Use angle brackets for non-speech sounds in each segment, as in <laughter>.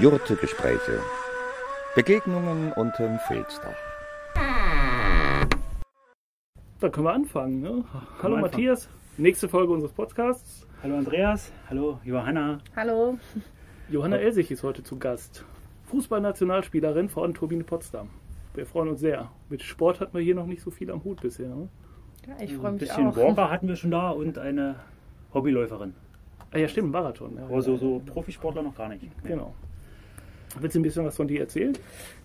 Jurte-Gespräche. Begegnungen unterm Filzdach. Da können wir anfangen. Ne? Hallo anfangen. Matthias, nächste Folge unseres Podcasts. Hallo Andreas, hallo Johanna. Hallo. Johanna Elsig ist heute zu Gast. Fußballnationalspielerin von Turbine Potsdam. Wir freuen uns sehr. Mit Sport hatten wir hier noch nicht so viel am Hut bisher. Ne? Ja, ich freue Ein mich bisschen auch. Walker hatten wir schon da und eine Hobbyläuferin. Ah ja, stimmt, Marathon. Ja, Aber so, so Profisportler noch gar nicht. Genau. Willst du ein bisschen was von dir erzählen?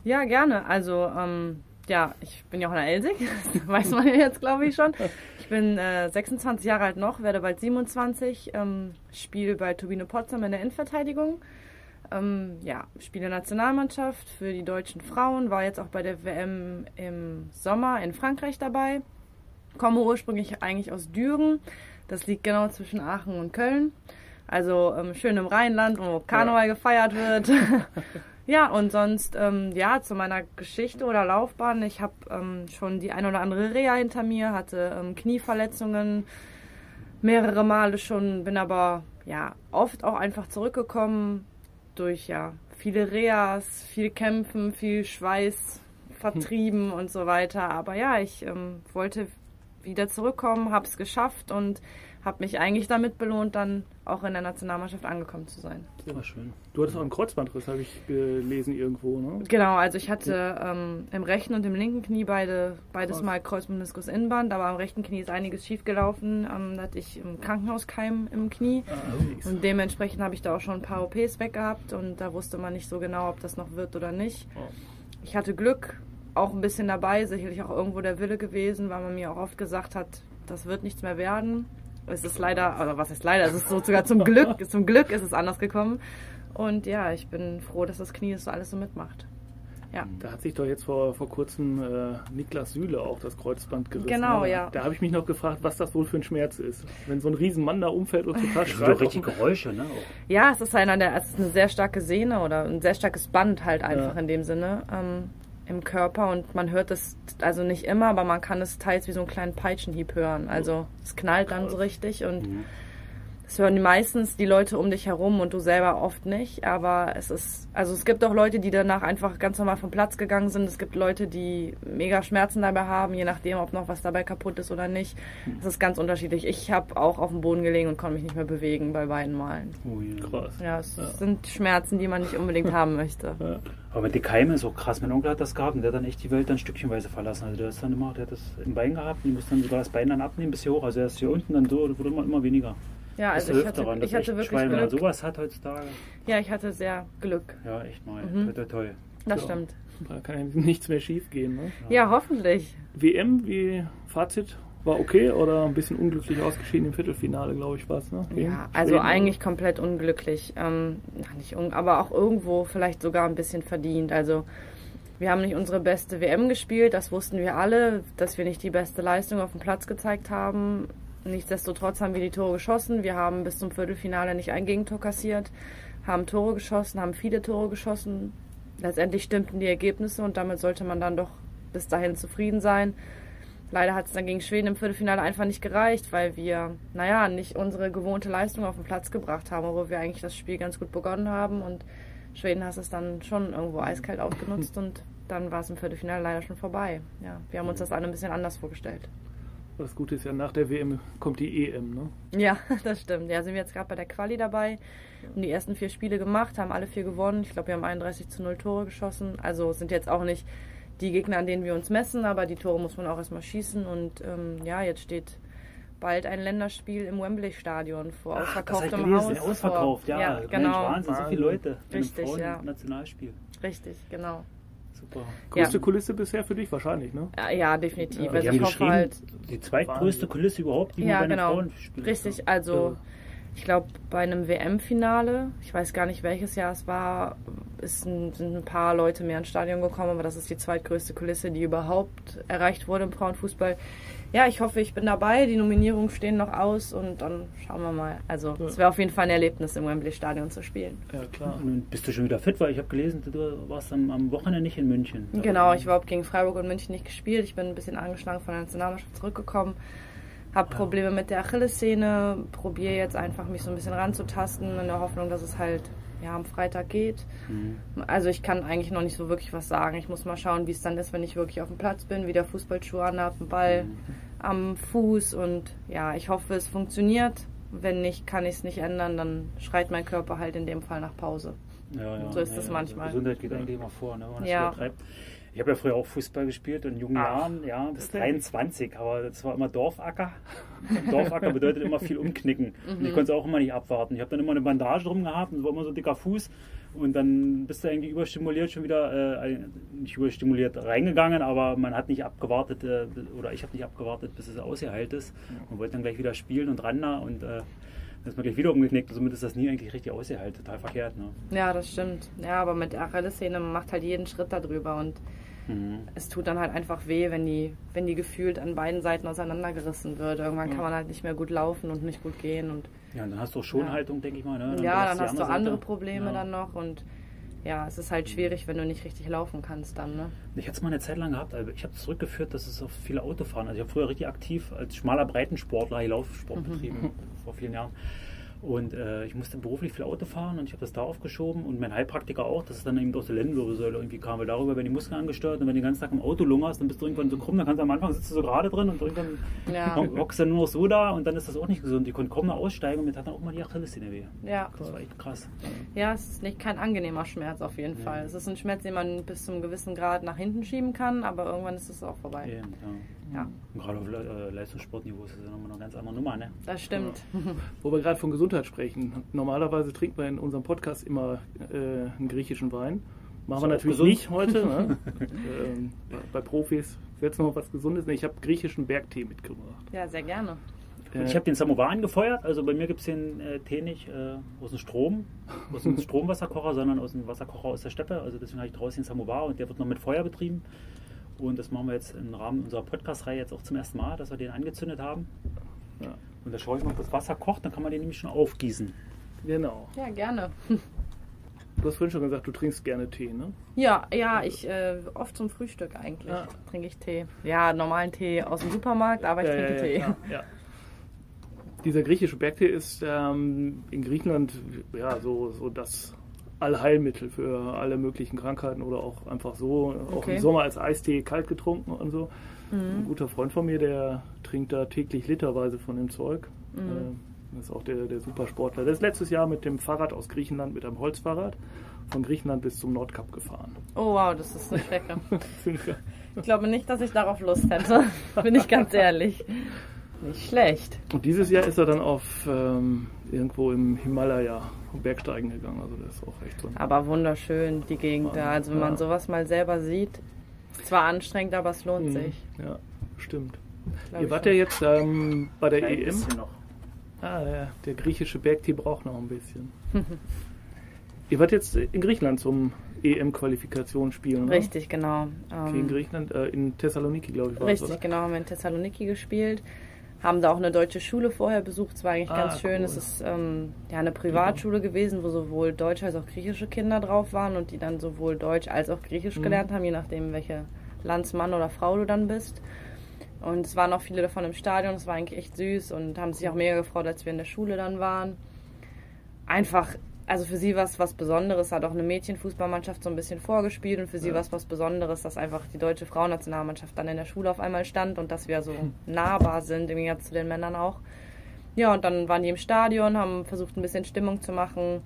Ja, gerne. Also, ähm, ja, ich bin Johanna Elsig. <laughs> Das weiß man ja jetzt, glaube ich, schon. Ich bin äh, 26 Jahre alt noch, werde bald 27, ähm, spiele bei Turbine Potsdam in der Innenverteidigung. Ähm, ja, spiele Nationalmannschaft für die deutschen Frauen, war jetzt auch bei der WM im Sommer in Frankreich dabei. Komme ursprünglich eigentlich aus Düren. Das liegt genau zwischen Aachen und Köln. Also ähm, schön im Rheinland, wo Karneval gefeiert wird. <laughs> ja, und sonst, ähm, ja, zu meiner Geschichte oder Laufbahn. Ich habe ähm, schon die ein oder andere Reha hinter mir, hatte ähm, Knieverletzungen mehrere Male schon, bin aber ja oft auch einfach zurückgekommen durch ja viele Reas, viel Kämpfen, viel Schweiß vertrieben <laughs> und so weiter. Aber ja, ich ähm, wollte wieder zurückkommen, habe es geschafft und habe mich eigentlich damit belohnt, dann auch in der Nationalmannschaft angekommen zu sein. War schön. Du hattest auch einen Kreuzbandriss, habe ich gelesen irgendwo. Ne? Genau, also ich hatte ähm, im rechten und im linken Knie beide, beides Was? mal Kreuzmeniskus Innenband, aber am rechten Knie ist einiges schief gelaufen. Ähm, da hatte ich im Krankenhauskeim im Knie und dementsprechend habe ich da auch schon ein paar OPs weggehabt und da wusste man nicht so genau, ob das noch wird oder nicht. Oh. Ich hatte Glück, auch ein bisschen dabei, sicherlich auch irgendwo der Wille gewesen, weil man mir auch oft gesagt hat, das wird nichts mehr werden. Es ist leider, oder was ist leider, es ist so sogar zum Glück, <laughs> zum Glück ist es anders gekommen. Und ja, ich bin froh, dass das Knie das so alles so mitmacht. Ja. Da hat sich doch jetzt vor, vor kurzem äh, Niklas Süle auch das Kreuzband gerissen. Genau, ne? ja. Da habe ich mich noch gefragt, was das wohl für ein Schmerz ist. Wenn so ein Riesenmann da umfällt und total Das sind schreit. doch richtig Geräusche, ne? Auch. Ja, es ist einer der, es ist eine sehr starke Sehne oder ein sehr starkes Band halt einfach Ja. in dem Sinne ähm, im Körper und man hört es also nicht immer, aber man kann es teils wie so einen kleinen Peitschenhieb hören. Also es knallt dann so richtig und Mhm. Das hören die meistens die Leute um dich herum und du selber oft nicht. Aber es ist, also es gibt auch Leute, die danach einfach ganz normal vom Platz gegangen sind. Es gibt Leute, die mega Schmerzen dabei haben, je nachdem, ob noch was dabei kaputt ist oder nicht. Es ist ganz unterschiedlich. Ich habe auch auf dem Boden gelegen und konnte mich nicht mehr bewegen bei beiden Malen. Ui. Krass. Ja, es Ja. sind Schmerzen, die man nicht unbedingt haben möchte. Ja. Aber mit den Keimen ist auch krass. Mein Onkel hat das gehabt und der hat dann echt die Welt dann stückchenweise verlassen. Also der ist dann immer, der hat das im Bein gehabt und musste dann sogar das Bein dann abnehmen bis hier hoch. Also er ist hier unten dann so, wurde immer, immer weniger. Ja, Das also ich hatte, daran, ich hatte echt wirklich Schwein, wenn man Glück. sowas hat heutzutage. Ja, ich hatte sehr Glück. Ja, echt mal. Mhm. Toi, toi, toi. Das Ja. stimmt. Da kann ja nichts mehr schief gehen. Ne? Ja, hoffentlich. WM, wie Fazit? War okay oder ein bisschen unglücklich ausgeschieden im Viertelfinale, glaube ich, war es. Ne? Gegen Ja, also Schweden. eigentlich komplett unglücklich. Ähm, nicht un aber auch irgendwo vielleicht sogar ein bisschen verdient. Also wir haben nicht unsere beste WM gespielt, das wussten wir alle, dass wir nicht die beste Leistung auf dem Platz gezeigt haben. Nichtsdestotrotz haben wir die Tore geschossen. Wir haben bis zum Viertelfinale nicht ein Gegentor kassiert, haben Tore geschossen, haben viele Tore geschossen. Letztendlich stimmten die Ergebnisse und damit sollte man dann doch bis dahin zufrieden sein. Leider hat es dann gegen Schweden im Viertelfinale einfach nicht gereicht, weil wir, naja, nicht unsere gewohnte Leistung auf den Platz gebracht haben, obwohl wir eigentlich das Spiel ganz gut begonnen haben und Schweden hat es dann schon irgendwo eiskalt ausgenutzt und dann war es im Viertelfinale leider schon vorbei. Ja, wir haben uns das alle ein bisschen anders vorgestellt. Das Gute ist ja, nach der WM kommt die EM. Ne? Ja, <laughs> das stimmt. Ja, sind wir jetzt gerade bei der Quali dabei. Haben die ersten vier Spiele gemacht, haben alle vier gewonnen. Ich glaube, wir haben 31 zu 0 Tore geschossen. Also sind jetzt auch nicht die Gegner, an denen wir uns messen, aber die Tore muss man auch erstmal schießen. Und ähm, ja, jetzt steht bald ein Länderspiel im Wembley-Stadion vor Ach, das ausverkauftem Haus. Ausverkauft, ja. ja Mensch, genau. Wahnsinn, so viele Leute. Richtig, ja. Frauen-Nationalspiel. Richtig, genau. Super. Größte Ja. Kulisse bisher für dich wahrscheinlich, ne? Ja, ja definitiv. Ja, Die also haben ich hoffe geschrieben, halt, die zweitgrößte Kulisse überhaupt, die man Ja, bei einem genau. Frauenspiel Richtig, also ich glaube bei einem WM-Finale, ich weiß gar nicht welches Jahr es war, ist ein, sind ein paar Leute mehr ins Stadion gekommen, aber das ist die zweitgrößte Kulisse, die überhaupt erreicht wurde im Frauenfußball. Ja, ich hoffe, ich bin dabei. Die Nominierungen stehen noch aus und dann schauen wir mal. Also Ja. es wäre auf jeden Fall ein Erlebnis, im Wembley-Stadion zu spielen. Ja, klar. Und bist du schon wieder fit, weil ich habe gelesen, du warst am, am Wochenende nicht in München. Genau, ich war überhaupt gegen Freiburg und München nicht gespielt. Ich bin ein bisschen angeschlagen von der Nationalmannschaft zurückgekommen. Habe Probleme mit der Achillessehne, probiere jetzt einfach mich so ein bisschen ranzutasten, in der Hoffnung, dass es halt ja, am Freitag geht. Mhm. Also ich kann eigentlich noch nicht so wirklich was sagen. Ich muss mal schauen, wie es dann ist, wenn ich wirklich auf dem Platz bin, wieder Fußballschuhe anhabe, einen Ball Mhm. am Fuß und ja, ich hoffe, es funktioniert. Wenn nicht, kann ich es nicht ändern, dann schreit mein Körper halt in dem Fall nach Pause. Ja, ja, So ist ja, das manchmal. Gesundheit geht eigentlich immer vor, ne, wenn man das Ja. übertreibt. Ich habe ja früher auch Fußball gespielt in jungen Ach, Jahren, ja, bis ist der- 23, aber das war immer Dorfacker. Und <laughs> Dorfacker bedeutet immer viel umknicken. Und Mhm. ich konnte es auch immer nicht abwarten. Ich habe dann immer eine Bandage drum gehabt und es war immer so ein dicker Fuß. Und dann bist du eigentlich überstimuliert schon wieder, äh, nicht überstimuliert reingegangen, aber man hat nicht abgewartet, äh, oder ich habe nicht abgewartet, bis es ausgeheilt ist. Man wollte dann gleich wieder spielen und ran da und äh, dann ist man gleich wieder umgeknickt. Somit ist das nie eigentlich richtig ausgeheilt. Total verkehrt. Ne? Ja, das stimmt. Ja, aber mit der Achillessehne, man macht halt jeden Schritt darüber und Mhm. es tut dann halt einfach weh, wenn die, wenn die gefühlt an beiden Seiten auseinandergerissen wird. Irgendwann kann man halt nicht mehr gut laufen und nicht gut gehen und Ja, und dann hast du auch Schonhaltung, denke ich mal. Ne? ja, hast dann hast du andere Seite. Probleme Ja. dann noch und ja, es ist halt schwierig, wenn du nicht richtig laufen kannst dann, ne? Ich hatte es mal eine Zeit lang gehabt, aber ich habe es zurückgeführt, dass es auf viele Autofahren. Also ich habe früher richtig aktiv als schmaler Breitensportler hier Laufsport Mhm. betrieben, <laughs> vor vielen Jahren. Und äh, ich musste beruflich viel Auto fahren und ich habe das da aufgeschoben und mein Heilpraktiker auch, dass es dann eben aus der Lendenwirbelsäule irgendwie kam, weil darüber werden die Muskeln angesteuert und wenn du den ganzen Tag im Auto lungerst, dann bist du irgendwann so krumm, dann kannst du am Anfang sitzt du so gerade drin und irgendwann Ja. <laughs> hockst du nur noch so da und dann ist das auch nicht gesund. Die konnten kaum mehr aussteigen und mir tat dann auch mal die Achillessehne weh. Ja. Das war echt krass. Ja, es ist nicht kein angenehmer Schmerz auf jeden Fall. Es ist ein Schmerz, den man bis zu einem gewissen Grad nach hinten schieben kann, aber irgendwann ist es auch vorbei. Ja. Ja, Und gerade auf äh, Leistungssportniveau ist das ja nochmal eine ganz andere Nummer, ne? das stimmt. Wo wir gerade von Gesundheit sprechen. Normalerweise trinken wir in unserem Podcast immer äh, einen griechischen Wein. Machen wir natürlich gesund. nicht heute. Ne? <laughs> ähm, bei, Profis wird es noch was Gesundes. Nee, ich habe griechischen Bergtee mitgebracht. Ja, sehr gerne. Und ich habe den Samovar angefeuert, also bei mir gibt es den äh, Tee nicht äh, aus dem Strom, aus dem <laughs> Stromwasserkocher, sondern aus dem Wasserkocher aus der Steppe. Also deswegen habe ich draußen den Samovar und der wird noch mit Feuer betrieben. Und das machen wir jetzt im Rahmen unserer Podcast-Reihe jetzt auch zum ersten Mal, dass wir den angezündet haben. Ja. Und da schaue ich mal, ob das Wasser kocht, dann kann man den nämlich schon aufgießen. Genau. Ja, gerne. Du hast vorhin schon gesagt, du trinkst gerne Tee, ne? Ja, ja, ich äh, oft zum Frühstück eigentlich Ah. trinke ich Tee. Ja, normalen Tee aus dem Supermarkt, aber ich Ja, trinke ja, Tee. ja, ja. Dieser griechische Bergtee ist ähm, in Griechenland ja so, so das Allheilmittel für alle möglichen Krankheiten oder auch einfach so, auch Okay. im Sommer als Eistee kalt getrunken und so. Mhm. Ein guter Freund von mir, der trinkt da täglich literweise von dem Zeug. Mhm. Äh, Das ist auch der, der Supersportler. Der ist letztes Jahr mit dem Fahrrad aus Griechenland, mit einem Holzfahrrad, von Griechenland bis zum Nordkap gefahren. Oh wow, das ist eine Strecke. <laughs> Ich glaube nicht, dass ich darauf Lust hätte. <laughs> Bin ich ganz ehrlich. Nicht schlecht. Und dieses Jahr ist er dann auf ähm, irgendwo im Himalaya Bergsteigen gegangen. Also das ist auch echt so Aber wunderschön, die Gegend da. Also wenn man Ja. sowas mal selber sieht, ist zwar anstrengend, aber es lohnt Mhm. sich. Ja, stimmt. glaub Ihr wart schon. ja jetzt ähm, bei der Ein EM. noch. Ah, der, der griechische Bergtee braucht noch ein bisschen. <laughs> Ihr wart jetzt in Griechenland zum EM-Qualifikationsspiel, ne? Richtig, genau. Okay, in Ähm, Griechenland, äh, in Thessaloniki, glaube ich, war es, richtig, oder? genau. Haben wir in Thessaloniki gespielt. Haben da auch eine deutsche Schule vorher besucht. Es war eigentlich Ah, ganz schön. cool. Es ist ähm, ja eine Privatschule gewesen, wo sowohl deutsche als auch griechische Kinder drauf waren und die dann sowohl Deutsch als auch Griechisch Mhm. gelernt haben, je nachdem, welche Landsmann oder Frau du dann bist. Und es waren auch viele davon im Stadion. Es war eigentlich echt süß und haben sich auch mega gefreut, als wir in der Schule dann waren. Einfach, also für sie war es was Besonderes, hat auch eine Mädchenfußballmannschaft so ein bisschen vorgespielt und für sie Ja. war es was Besonderes, dass einfach die deutsche Frauennationalmannschaft dann in der Schule auf einmal stand und dass wir so nahbar sind, im Gegensatz zu den Männern auch. Ja, und dann waren die im Stadion, haben versucht ein bisschen Stimmung zu machen.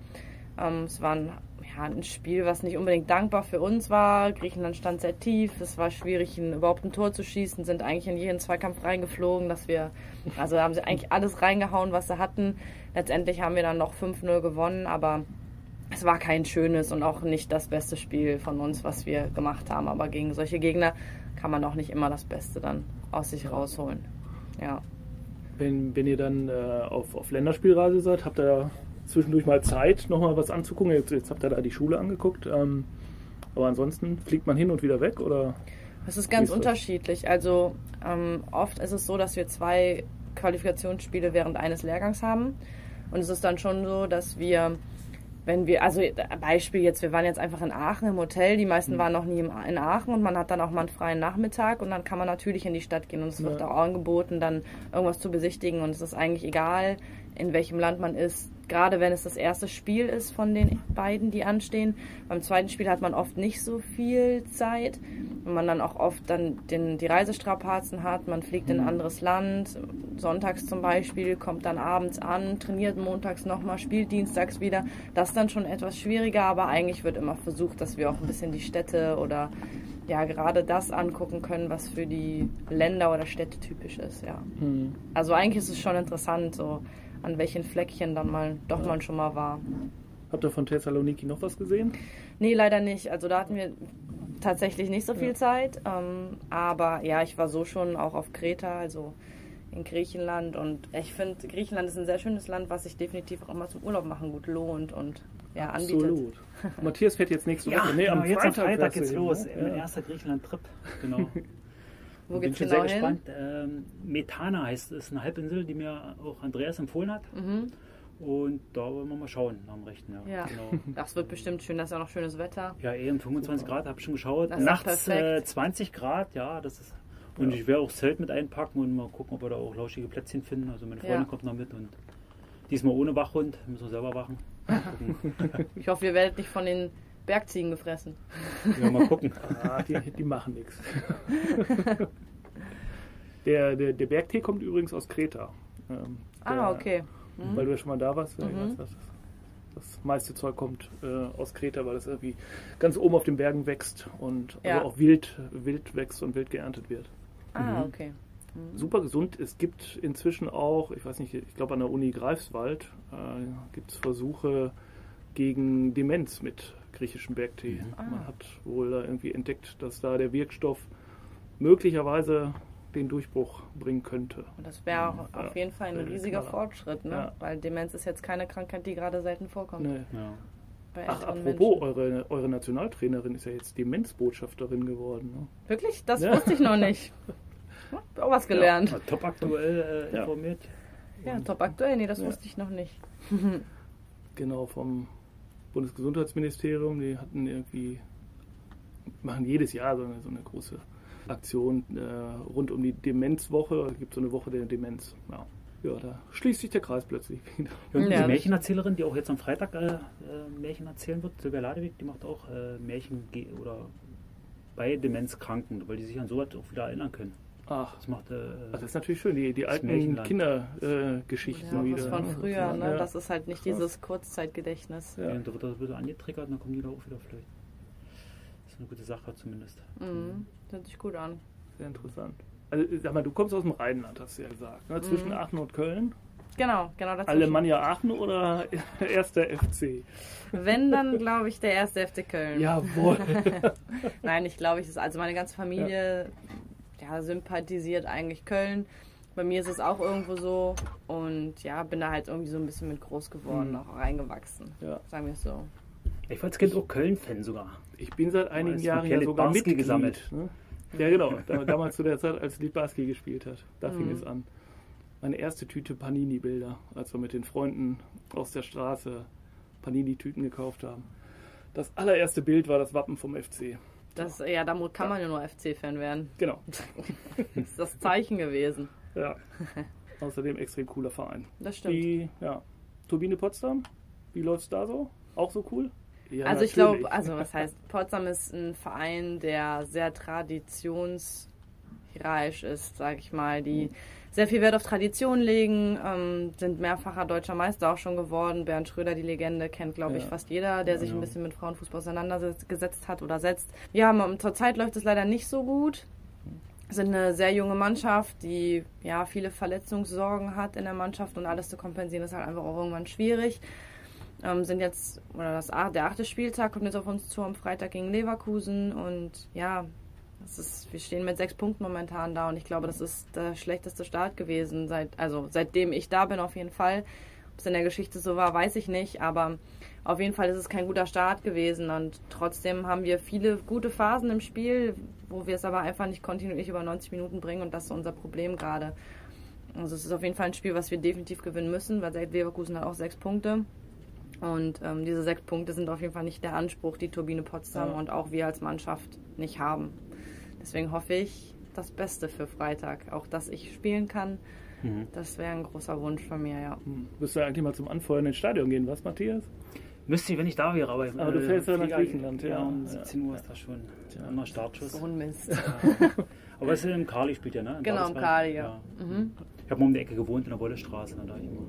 Ähm, es war ein, ja, ein Spiel, was nicht unbedingt dankbar für uns war. Griechenland stand sehr tief, es war schwierig, ein, überhaupt ein Tor zu schießen, sind eigentlich in jeden Zweikampf reingeflogen, dass wir, also haben sie eigentlich alles reingehauen, was sie hatten. Letztendlich haben wir dann noch 5-0 gewonnen, aber es war kein schönes und auch nicht das beste Spiel von uns, was wir gemacht haben. Aber gegen solche Gegner kann man auch nicht immer das Beste dann aus sich rausholen. Ja. Wenn, wenn ihr dann äh, auf, auf Länderspielreise seid, habt ihr zwischendurch mal Zeit, nochmal was anzugucken. Jetzt, jetzt habt ihr da die Schule angeguckt. Ähm, aber ansonsten fliegt man hin und wieder weg oder? Es ist ganz ist unterschiedlich. Also ähm, oft ist es so, dass wir zwei Qualifikationsspiele während eines Lehrgangs haben. Und es ist dann schon so, dass wir, wenn wir, also Beispiel jetzt, wir waren jetzt einfach in Aachen im Hotel, die Mhm. meisten waren noch nie im- in Aachen und man hat dann auch mal einen freien Nachmittag und dann kann man natürlich in die Stadt gehen und es wird Ja. auch angeboten, dann irgendwas zu besichtigen und es ist eigentlich egal, in welchem Land man ist. Gerade wenn es das erste Spiel ist von den beiden, die anstehen. Beim zweiten Spiel hat man oft nicht so viel Zeit, wenn man dann auch oft dann den, die Reisestrapazen hat. Man fliegt in ein anderes Land, sonntags zum Beispiel, kommt dann abends an, trainiert montags nochmal, spielt dienstags wieder. Das ist dann schon etwas schwieriger, aber eigentlich wird immer versucht, dass wir auch ein bisschen die Städte oder ja gerade das angucken können, was für die Länder oder Städte typisch ist, ja. Mhm. Also eigentlich ist es schon interessant, so an welchen Fleckchen dann mal doch Ja. man schon mal war. Habt ihr von Thessaloniki noch was gesehen? Nee, leider nicht. Also da hatten wir tatsächlich nicht so viel Ja. Zeit. Ähm, aber ja, ich war so schon auch auf Kreta, also in Griechenland. Und ich finde, Griechenland ist ein sehr schönes Land, was sich definitiv auch immer zum Urlaub machen gut lohnt und ja, anbietet. Absolut. <laughs> Matthias fährt jetzt nächste Woche. nee, genau, am jetzt am Freitag, Freitag geht's los. hin, Mein ne? erster Griechenland-Trip. Genau. <laughs> Wo Bin geht's schon genau sehr hin? gespannt. Ähm, Methana heißt es, eine Halbinsel, die mir auch Andreas empfohlen hat. Mhm. Und da wollen wir mal schauen, nach dem Rechten. Ja, Ja. Genau. <laughs> Das wird bestimmt schön, das ist ja noch schönes Wetter. Ja, eben 25 Grad, habe ich schon geschaut. Das Nachts äh, 20 Grad, ja, das ist. Und Ja. ich werde auch das Zelt mit einpacken und mal gucken, ob wir da auch lauschige Plätzchen finden. Also meine Freundin Ja. kommt noch mit und diesmal ohne Wachhund, müssen wir selber wachen. <laughs> Ich hoffe, ihr werdet nicht von den Bergziegen gefressen. ja, mal gucken. Ah, die, die machen nichts. <laughs> Der, der, der Bergtee kommt übrigens aus Kreta. Ähm, Ah, der- okay. Mhm. Weil du ja schon mal da warst. Mhm. das, das meiste Zeug kommt äh, aus Kreta, weil das irgendwie ganz oben auf den Bergen wächst und Ja. also auch wild, wild wächst und wild geerntet wird. Ah, Mhm. okay. Mhm. Super gesund. Es gibt inzwischen auch, ich weiß nicht, ich glaube an der Uni Greifswald äh, gibt es Versuche gegen Demenz mit griechischem Bergtee. Mhm. Ah. Man hat wohl da irgendwie entdeckt, dass da der Wirkstoff möglicherweise den Durchbruch bringen könnte. Und das wäre auch Ja. auf jeden Fall ein riesiger. Fortschritt, ne? Ja. Weil Demenz ist jetzt keine Krankheit, die gerade selten vorkommt. Nee. Ja. Bei Ach, apropos, Menschen. eure, eure Nationaltrainerin ist ja jetzt Demenzbotschafterin geworden. Ne? Wirklich? Das Ja. wusste ich noch nicht. <laughs> Hab Auch was gelernt. Ja, top aktuell äh, Ja. informiert. Ja, top aktuell. Nee, das Ja. wusste ich noch nicht. <laughs> <laughs> Genau, vom Bundesgesundheitsministerium. Die hatten irgendwie, machen jedes Jahr so eine, so eine große Aktion äh, rund um die Demenzwoche. Es gibt so eine Woche der Demenz. Ja. ja, da schließt sich der Kreis plötzlich wieder. Und Ja, die Märchenerzählerin, die auch jetzt am Freitag äh, äh, Märchen erzählen wird, Silvia Ladewig, die macht auch äh, Märchen ge- oder bei Demenzkranken, weil die sich an sowas auch wieder erinnern können. Ach, Das macht äh, das ist natürlich schön, die, die Das alten. Kindergeschichten äh, Ja, wieder. was von ne? früher, ne? Ja. Das ist halt nicht Krass. dieses Kurzzeitgedächtnis. Ja. und da wird das bisschen angetriggert und dann kommen die da auch wieder vielleicht. Das ist eine gute Sache zumindest. Mhm. Hört sich gut an. Sehr interessant. Also, sag mal, du kommst aus dem Rheinland, hast du ja gesagt. Ne? Zwischen Mhm. Aachen und Köln. Genau, genau dazu. Alemannia Aachen oder <laughs> erster FC? Wenn, dann glaube ich der erste FC Köln. Jawohl. <laughs> Nein, ich glaube, ich ist also meine ganze Familie ja. Sympathisiert eigentlich Köln. Bei mir ist es auch irgendwo so und ja, bin da halt irgendwie so ein bisschen mit groß geworden, Mhm. auch reingewachsen. Ja. Sagen wir es so. Ich war als Kind auch Köln-Fan sogar. Ich bin seit einigen Jahren ja sogar Litbarski Mitglied. gesammelt. Ne? Ja, genau. Da, damals zu der Zeit, als Litbarski gespielt hat. Da fing Mhm. es an. Meine erste Tüte Panini-Bilder, als wir mit den Freunden aus der Straße Panini-Tüten gekauft haben. Das allererste Bild war das Wappen vom FC. Das, ja, da kann man ja nur FC-Fan werden. Genau. Das <laughs> ist das Zeichen gewesen. Ja. <laughs> Außerdem extrem cooler Verein. Das stimmt. Die, ja. Turbine Potsdam, wie läuft's da so? Auch so cool? Ja, also ich natürlich. glaube, also was heißt, Potsdam ist ein Verein, der sehr traditionshierarchisch ist, sage ich mal, die sehr viel Wert auf Tradition legen, ähm, sind mehrfacher deutscher Meister auch schon geworden. Bernd Schröder, die Legende, kennt, glaube ich, Ja. fast jeder, der sich Ja. ein bisschen mit Frauenfußball auseinandergesetzt hat oder setzt. Ja, zurzeit läuft es leider nicht so gut. Sind eine sehr junge Mannschaft, die ja viele Verletzungssorgen hat in der Mannschaft und alles zu kompensieren ist halt einfach auch irgendwann schwierig ähm, sind jetzt, oder das, der achte Spieltag kommt jetzt auf uns zu am Freitag gegen Leverkusen und ja, ist, wir stehen mit sechs Punkten momentan da und ich glaube, das ist der schlechteste Start gewesen, seit, also seitdem ich da bin auf jeden Fall. Ob es in der Geschichte so war, weiß ich nicht, aber auf jeden Fall ist es kein guter Start gewesen und trotzdem haben wir viele gute Phasen im Spiel, wo wir es aber einfach nicht kontinuierlich über 90 Minuten bringen und das ist unser Problem gerade. Also es ist auf jeden Fall ein Spiel, was wir definitiv gewinnen müssen, weil Leverkusen hat auch sechs Punkte. Und ähm, diese sechs Punkte sind auf jeden Fall nicht der Anspruch, die Turbine Potsdam Ja. und auch wir als Mannschaft nicht haben. Deswegen hoffe ich das Beste für Freitag. Auch, dass ich spielen kann. Mhm. Das wäre ein großer Wunsch von mir, ja. Hm. Müsst ihr eigentlich mal zum Anfeuern ins Stadion gehen, was, Matthias? Müsste ich, wenn ich da wäre, aber. Aber du fährst ja nach Griechenland, ja. um Ja. 17 Uhr ist das schon ein anderer Startschuss. So ein Mist. Aber es ist im Kali spielt ja, ne? In Genau, im. Kali, ja. Mhm. Ich habe mal um die Ecke gewohnt in der Wollestraße, da immer.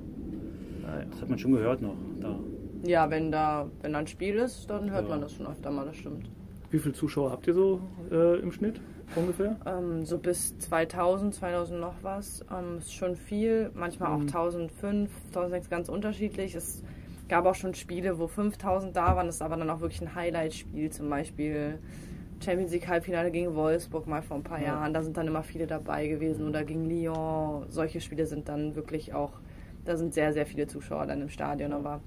Nein. Das hat man schon gehört noch. Da. Ja, wenn da, wenn da ein Spiel ist, dann hört Ja. man das schon öfter mal, das stimmt. Wie viele Zuschauer habt ihr so äh, im Schnitt ungefähr? Ähm, so bis 2000, 2000 noch was. Ähm, ist schon viel. Manchmal auch Mhm. 1005, 1006 ganz unterschiedlich. Es gab auch schon Spiele, wo 5000 da waren. Das ist aber dann auch wirklich ein Highlight-Spiel. Zum Beispiel Champions League Halbfinale gegen Wolfsburg mal vor ein paar Ja. Jahren. Da sind dann immer viele dabei gewesen. Oder gegen Lyon. Solche Spiele sind dann wirklich auch, da sind sehr, sehr viele Zuschauer dann im Stadion. Aber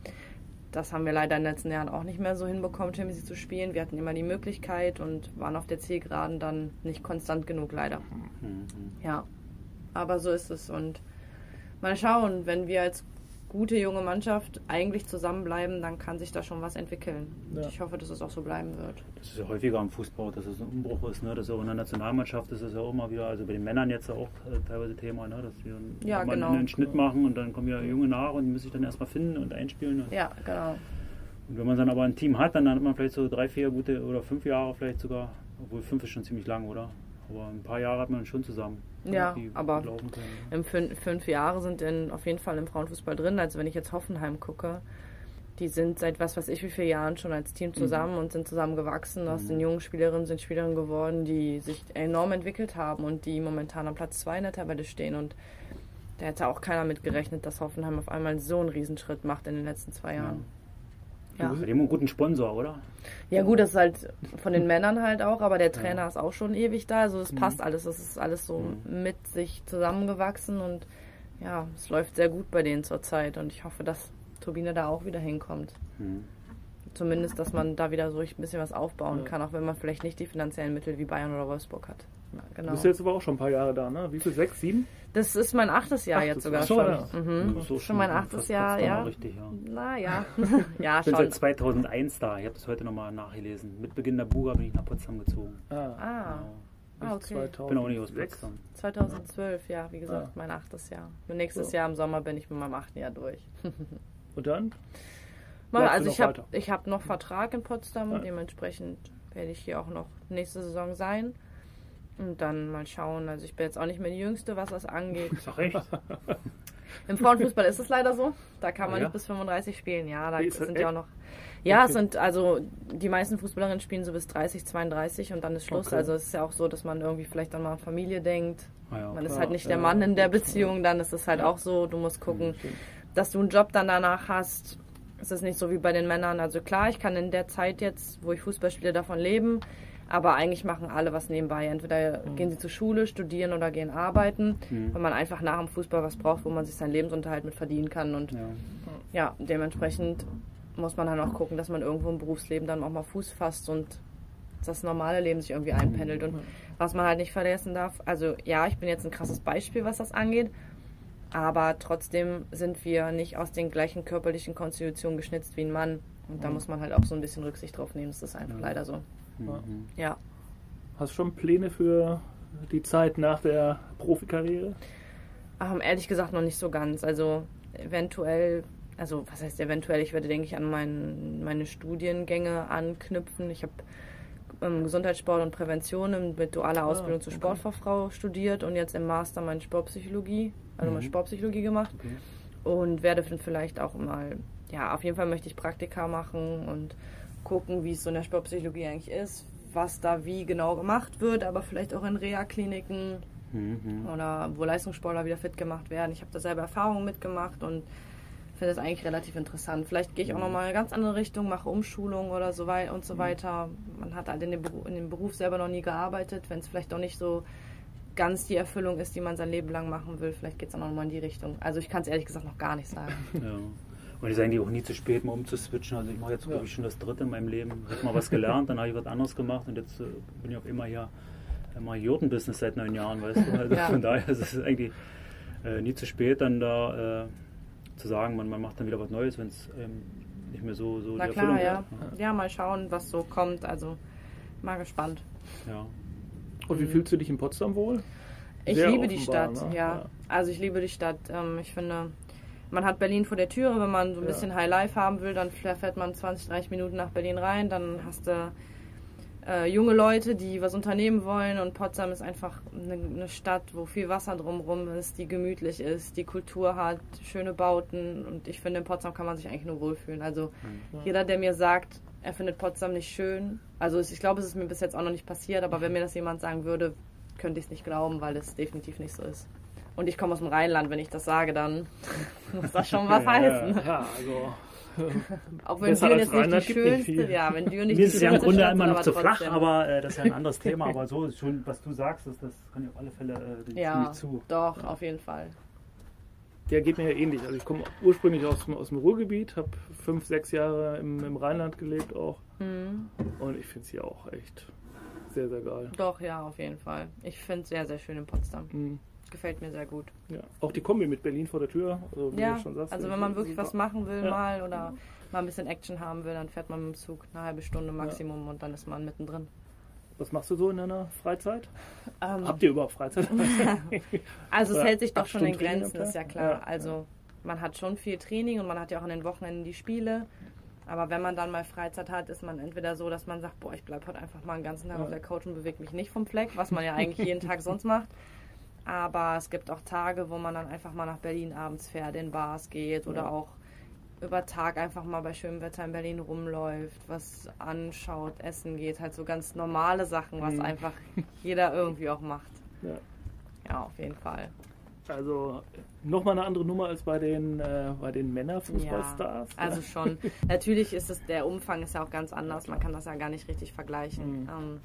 das haben wir leider in den letzten Jahren auch nicht mehr so hinbekommen, Champions League zu spielen. Wir hatten immer die Möglichkeit und waren auf der Zielgeraden dann nicht konstant genug, leider. Mhm. Ja, aber so ist es. Und mal schauen, wenn wir als gute junge Mannschaft eigentlich zusammenbleiben, dann kann sich da schon was entwickeln. Und Ja. Ich hoffe, dass es auch so bleiben wird. Das ist ja häufiger im Fußball, dass es ein Umbruch ist. Ne? Das ist auch in der Nationalmannschaft ist es ja auch immer wieder, also bei den Männern jetzt auch äh, teilweise Thema, ne? dass wir Ja, genau. einen Schnitt machen und dann kommen ja Junge nach und die müssen sich dann erstmal finden und einspielen. Und, Ja, genau. und wenn man dann aber ein Team hat, dann hat man vielleicht so drei, vier gute oder fünf Jahre vielleicht sogar, obwohl fünf ist schon ziemlich lang, oder? Aber ein paar Jahre hat man schon zusammen. Ja, aber gut laufen können. ne? Fün fünf Jahre sind in, auf jeden Fall im Frauenfußball drin. Also wenn ich jetzt Hoffenheim gucke, die sind seit was weiß ich wie vielen Jahren schon als Team zusammen und sind zusammen gewachsen. Aus den jungen Spielerinnen sind Spielerinnen geworden, die sich enorm entwickelt haben und die momentan am Platz zwei in der Tabelle stehen. Und da hätte auch keiner mit gerechnet, dass Hoffenheim auf einmal so einen Riesenschritt macht in den letzten zwei Jahren. Ja. Die haben einen guten Sponsor, oder? Ja gut, das ist halt von den Männern halt auch, aber der Trainer ist auch schon ewig da. Also es passt alles. Das ist alles so mit sich zusammengewachsen und ja, es läuft sehr gut bei denen zurzeit und ich hoffe, dass Turbine da auch wieder hinkommt. Mhm. Zumindest, dass man da wieder so ein bisschen was aufbauen kann, auch wenn man vielleicht nicht die finanziellen Mittel wie Bayern oder Wolfsburg hat. Ja, Du genau. bist jetzt aber auch schon ein paar Jahre da, ne? Wie viel? Sechs, sieben? Das ist mein achtes Jahr Achtes jetzt sogar so, schon. ja. Mhm. So schon mein achtes Jahr, ja. Richtig, ja. Naja, <laughs> ja, Ich bin schon. seit 2001 da. Ich habe das heute nochmal nachgelesen. Mit Beginn der Buga bin ich nach Potsdam gezogen. Ah, Ah, Genau. ah okay. Ich bin auch nicht aus 2006. Potsdam. 2012, ja, wie gesagt, Ah. mein achtes Jahr. Und nächstes So. Jahr im Sommer bin ich mit meinem achten Jahr durch. <laughs> Und dann? Mal, also ich habe hab noch Vertrag in Potsdam Ah. und dementsprechend werde ich hier auch noch nächste Saison sein. Und dann mal schauen. Also ich bin jetzt auch nicht mehr die Jüngste, was das angeht. Ach echt? <laughs> Im Frauenfußball ist es leider so. Da kann man Ja? nicht bis 35 spielen. Ja, da ist sind ja auch noch. Ja, es Okay. sind also die meisten Fußballerinnen spielen so bis 30, 32 und dann ist Schluss. Okay. Also es ist ja auch so, dass man irgendwie vielleicht dann mal an Familie denkt. Ah, ja, Man ist klar. halt nicht der Mann in der Beziehung, dann ist es halt auch so, du musst gucken, dass du einen Job dann danach hast. Es ist nicht so wie bei den Männern. Also klar, ich kann in der Zeit jetzt, wo ich Fußball spiele, davon leben. Aber eigentlich machen alle was nebenbei. Entweder gehen sie zur Schule, studieren oder gehen arbeiten, Mhm. weil man einfach nach dem Fußball was braucht, wo man sich seinen Lebensunterhalt mit verdienen kann. Und Ja. ja, dementsprechend muss man dann auch gucken, dass man irgendwo im Berufsleben dann auch mal Fuß fasst und das normale Leben sich irgendwie einpendelt. Und was man halt nicht vergessen darf, also ja, ich bin jetzt ein krasses Beispiel, was das angeht, aber trotzdem sind wir nicht aus den gleichen körperlichen Konstitutionen geschnitzt wie ein Mann. Und da muss man halt auch so ein bisschen Rücksicht drauf nehmen. Das ist einfach leider so. Mhm. Ja. Hast du schon Pläne für die Zeit nach der Profikarriere? Ähm, ehrlich gesagt noch nicht so ganz. Also eventuell, also was heißt eventuell, ich werde, denke ich, an mein, meine Studiengänge anknüpfen. Ich habe ähm, Gesundheitssport und Prävention mit dualer Ausbildung zur okay. Sportfachfrau studiert und jetzt im Master meine Sportpsychologie, also meine Mhm. Sportpsychologie gemacht Okay. und werde dann vielleicht auch mal, ja, auf jeden Fall möchte ich Praktika machen und gucken, wie es so in der Sportpsychologie eigentlich ist, was da wie genau gemacht wird, aber vielleicht auch in Reha-Kliniken Mhm. oder wo Leistungssportler wieder fit gemacht werden. Ich habe da selber Erfahrungen mitgemacht und finde das eigentlich relativ interessant. Vielleicht gehe ich auch nochmal in eine ganz andere Richtung, mache Umschulung oder so weiter und so weiter. Man hat halt in dem, Beruf, in dem Beruf selber noch nie gearbeitet, wenn es vielleicht auch nicht so ganz die Erfüllung ist, die man sein Leben lang machen will. Vielleicht geht es dann auch nochmal in die Richtung. Also ich kann es ehrlich gesagt noch gar nicht sagen. Ja. Und es ist eigentlich auch nie zu spät, mal umzuswitchen. Also ich mache jetzt, glaube ich, schon das dritte in meinem Leben. Ich habe mal was gelernt, dann habe ich was anderes gemacht und jetzt äh, bin ich auf immer hier, äh, mache ich Jurtenbusiness seit neun Jahren, weißt du. Also Ja. von daher ist es eigentlich äh, nie zu spät, dann da äh, zu sagen, man, man macht dann wieder was Neues, wenn es ähm, nicht mehr so, so Na die klar, Erfüllung ja. ist. Ja, mal schauen, was so kommt. Also mal gespannt. Ja. Und wie fühlst du dich in Potsdam wohl? Ich Sehr liebe die offenbar, Stadt, ne? ja. Ja. Also ich liebe die Stadt. Ähm, ich finde, man hat Berlin vor der Türe. Wenn man so ein Ja. bisschen High Life haben will, dann fährt man 20, 30 Minuten nach Berlin rein. Dann hast du äh, junge Leute, die was unternehmen wollen. Und Potsdam ist einfach eine, eine Stadt, wo viel Wasser drumherum ist, die gemütlich ist, die Kultur hat, schöne Bauten. Und ich finde, in Potsdam kann man sich eigentlich nur wohlfühlen. Also jeder, der mir sagt, er findet Potsdam nicht schön, also ich glaube, es ist mir bis jetzt auch noch nicht passiert, aber wenn mir das jemand sagen würde, könnte ich es nicht glauben, weil es definitiv nicht so ist. Und ich komme aus dem Rheinland, wenn ich das sage, dann <laughs> muss das schon was heißen. Ja, also <laughs> Auch wenn als jetzt nicht die nicht schönste, viel. ja, wenn Düren nicht Mir die ist es ja im Grunde immer noch zu flach, aber äh, das ist ja ein anderes <laughs> Thema. Aber so ist schon, was du sagst, das, das kann ich auf alle Fälle äh, Ja, ziemlich zu. doch, auf jeden Fall. Der geht mir ja ähnlich. Also ich komme ursprünglich aus, dem- aus dem Ruhrgebiet, habe fünf, sechs Jahre im, im Rheinland gelebt auch. Mhm. Und ich finde es hier auch echt sehr, sehr geil. Doch, ja, auf jeden Fall. Ich finde es sehr, sehr schön in Potsdam. Mhm. Gefällt mir sehr gut. Ja. Auch die Kombi mit Berlin vor der Tür. Also, wie Ja, sagst, also wenn man wirklich super. was machen will Ja. mal oder mal ein bisschen Action haben will, dann fährt man mit dem Zug eine halbe Stunde Maximum und dann ist man mittendrin. Was machst du so in deiner Freizeit? <laughs> Ähm, Habt ihr überhaupt Freizeit? <laughs> Also es hält sich doch schon in Stunden Training Grenzen, am ist ja klar. Ja, also man hat schon viel Training und man hat ja auch an den Wochenenden die Spiele. Aber wenn man dann mal Freizeit hat, ist man entweder so, dass man sagt, boah, ich bleibe heute einfach mal den ganzen Tag Ja. auf der Couch und bewege mich nicht vom Fleck, was man ja eigentlich jeden Tag sonst macht. <laughs> Aber es gibt auch Tage, wo man dann einfach mal nach Berlin abends fährt, in Bars geht oder Ja. auch über Tag einfach mal bei schönem Wetter in Berlin rumläuft, was anschaut, essen geht, halt so ganz normale Sachen, was Mhm. einfach jeder irgendwie auch macht. Ja. Ja, auf jeden Fall. Also nochmal eine andere Nummer als bei den, äh, bei den Männerfußballstars. Ja, also schon. <laughs> Natürlich ist es, der Umfang ist ja auch ganz anders. Man kann das ja gar nicht richtig vergleichen. Mhm. Ähm,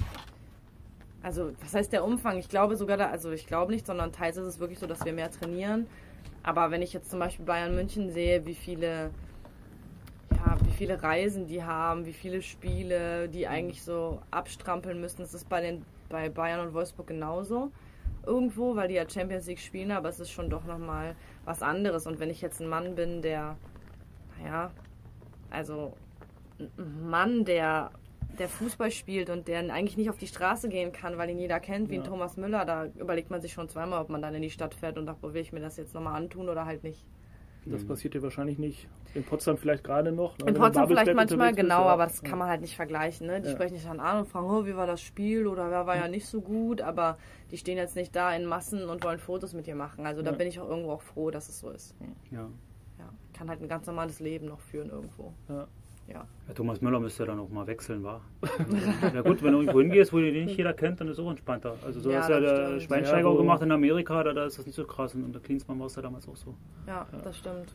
also, was heißt der Umfang? Ich glaube sogar, da, also ich glaube nicht, sondern teils ist es wirklich so, dass wir mehr trainieren. Aber wenn ich jetzt zum Beispiel Bayern München sehe, wie viele, ja, wie viele Reisen die haben, wie viele Spiele, die eigentlich so abstrampeln müssen, das ist bei den bei Bayern und Wolfsburg genauso irgendwo, weil die ja Champions League spielen, aber es ist schon doch nochmal was anderes. Und wenn ich jetzt ein Mann bin, der, naja, also ein Mann, der, der Fußball spielt und der eigentlich nicht auf die Straße gehen kann, weil ihn jeder kennt, wie ein Ja. Thomas Müller, da überlegt man sich schon zweimal, ob man dann in die Stadt fährt und sagt, will ich mir das jetzt nochmal antun oder halt nicht. Das passiert dir wahrscheinlich nicht. In Potsdam vielleicht gerade noch. ne, In Potsdam vielleicht manchmal, genau, aber das kann man halt nicht vergleichen. Ne? Die Ja. sprechen dich dann an und fragen, oh, wie war das Spiel oder wer war ja nicht so gut, aber die stehen jetzt nicht da in Massen und wollen Fotos mit dir machen. Also da Ja. bin ich auch irgendwo auch froh, dass es so ist. Ja. Ja, kann halt ein ganz normales Leben noch führen irgendwo. Ja. Ja. Ja, Thomas Müller müsste dann auch mal wechseln, war. ja <laughs> gut, wenn du irgendwo hingehst, wo den nicht jeder kennt, dann ist es auch entspannter. Also so Ja, hat ja der. Schweinsteiger Ja, auch gemacht in Amerika, da, da ist das nicht so krass. Und unter Klinsmann war es ja damals auch so. Ja, das stimmt.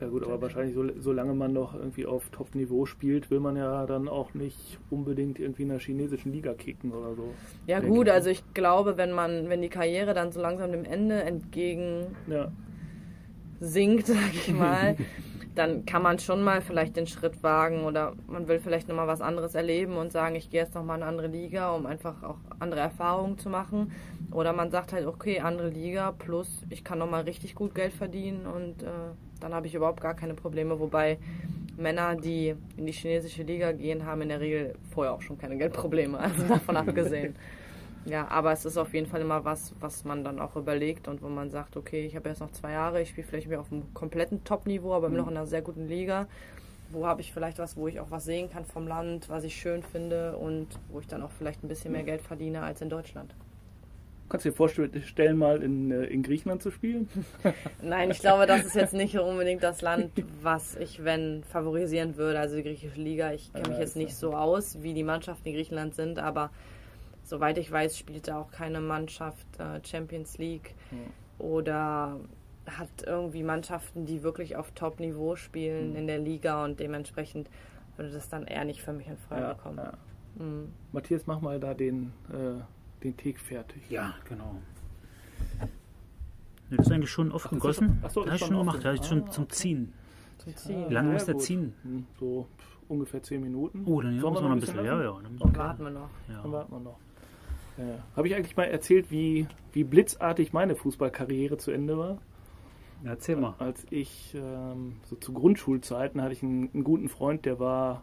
Ja gut, aber wahrscheinlich so, solange man noch irgendwie auf Top-Niveau spielt, will man ja dann auch nicht unbedingt irgendwie in der chinesischen Liga kicken oder so. Ja gut, also ich glaube, wenn man, wenn die Karriere dann so langsam dem Ende entgegen Ja, sinkt, sag ich mal, <laughs> dann kann man schon mal vielleicht den Schritt wagen oder man will vielleicht nochmal was anderes erleben und sagen, ich gehe jetzt nochmal in eine andere Liga, um einfach auch andere Erfahrungen zu machen. Oder man sagt halt, okay, andere Liga plus ich kann nochmal richtig gut Geld verdienen und äh, dann habe ich überhaupt gar keine Probleme. Wobei Männer, die in die chinesische Liga gehen, haben in der Regel vorher auch schon keine Geldprobleme, also davon <laughs> abgesehen. Ja, aber es ist auf jeden Fall immer was, was man dann auch überlegt und wo man sagt, okay, ich habe jetzt noch zwei Jahre, ich spiele vielleicht wieder auf einem kompletten Top-Niveau, aber immer noch in einer sehr guten Liga. Wo habe ich vielleicht was, wo ich auch was sehen kann vom Land, was ich schön finde und wo ich dann auch vielleicht ein bisschen mehr Geld verdiene als in Deutschland. kannst du dir vorstellen, mal in, äh, in Griechenland zu spielen? <laughs> Nein, ich glaube, das ist jetzt nicht unbedingt das Land, was ich, wenn, favorisieren würde. Also die griechische Liga, ich kenne mich jetzt nicht so aus, wie die Mannschaften in Griechenland sind, aber soweit ich weiß, spielt da auch keine Mannschaft äh, Champions League oder hat irgendwie Mannschaften, die wirklich auf Top-Niveau spielen in der Liga und dementsprechend würde das dann eher nicht für mich in Frage Ja, kommen. ja. Mhm. Matthias, mach mal da den, äh, den Teak fertig. Ja, genau. Ne, das ist eigentlich schon oft gegossen. schon- ach so, das ist habe ich schon gemacht. Da habe ich schon Ah, zum okay. Ziehen. Zum Ziehen. Wie lange Ja, muss der gut. ziehen? Hm, So ungefähr 10 Minuten. Oh, dann muss wir man noch ein bisschen. Ja, ja. Dann warten wir noch. ja. Dann warten wir noch. Ja. Habe ich eigentlich mal erzählt, wie, wie blitzartig meine Fußballkarriere zu Ende war? Erzähl mal. Als ich ähm, so zu Grundschulzeiten hatte ich einen, einen guten Freund, der war,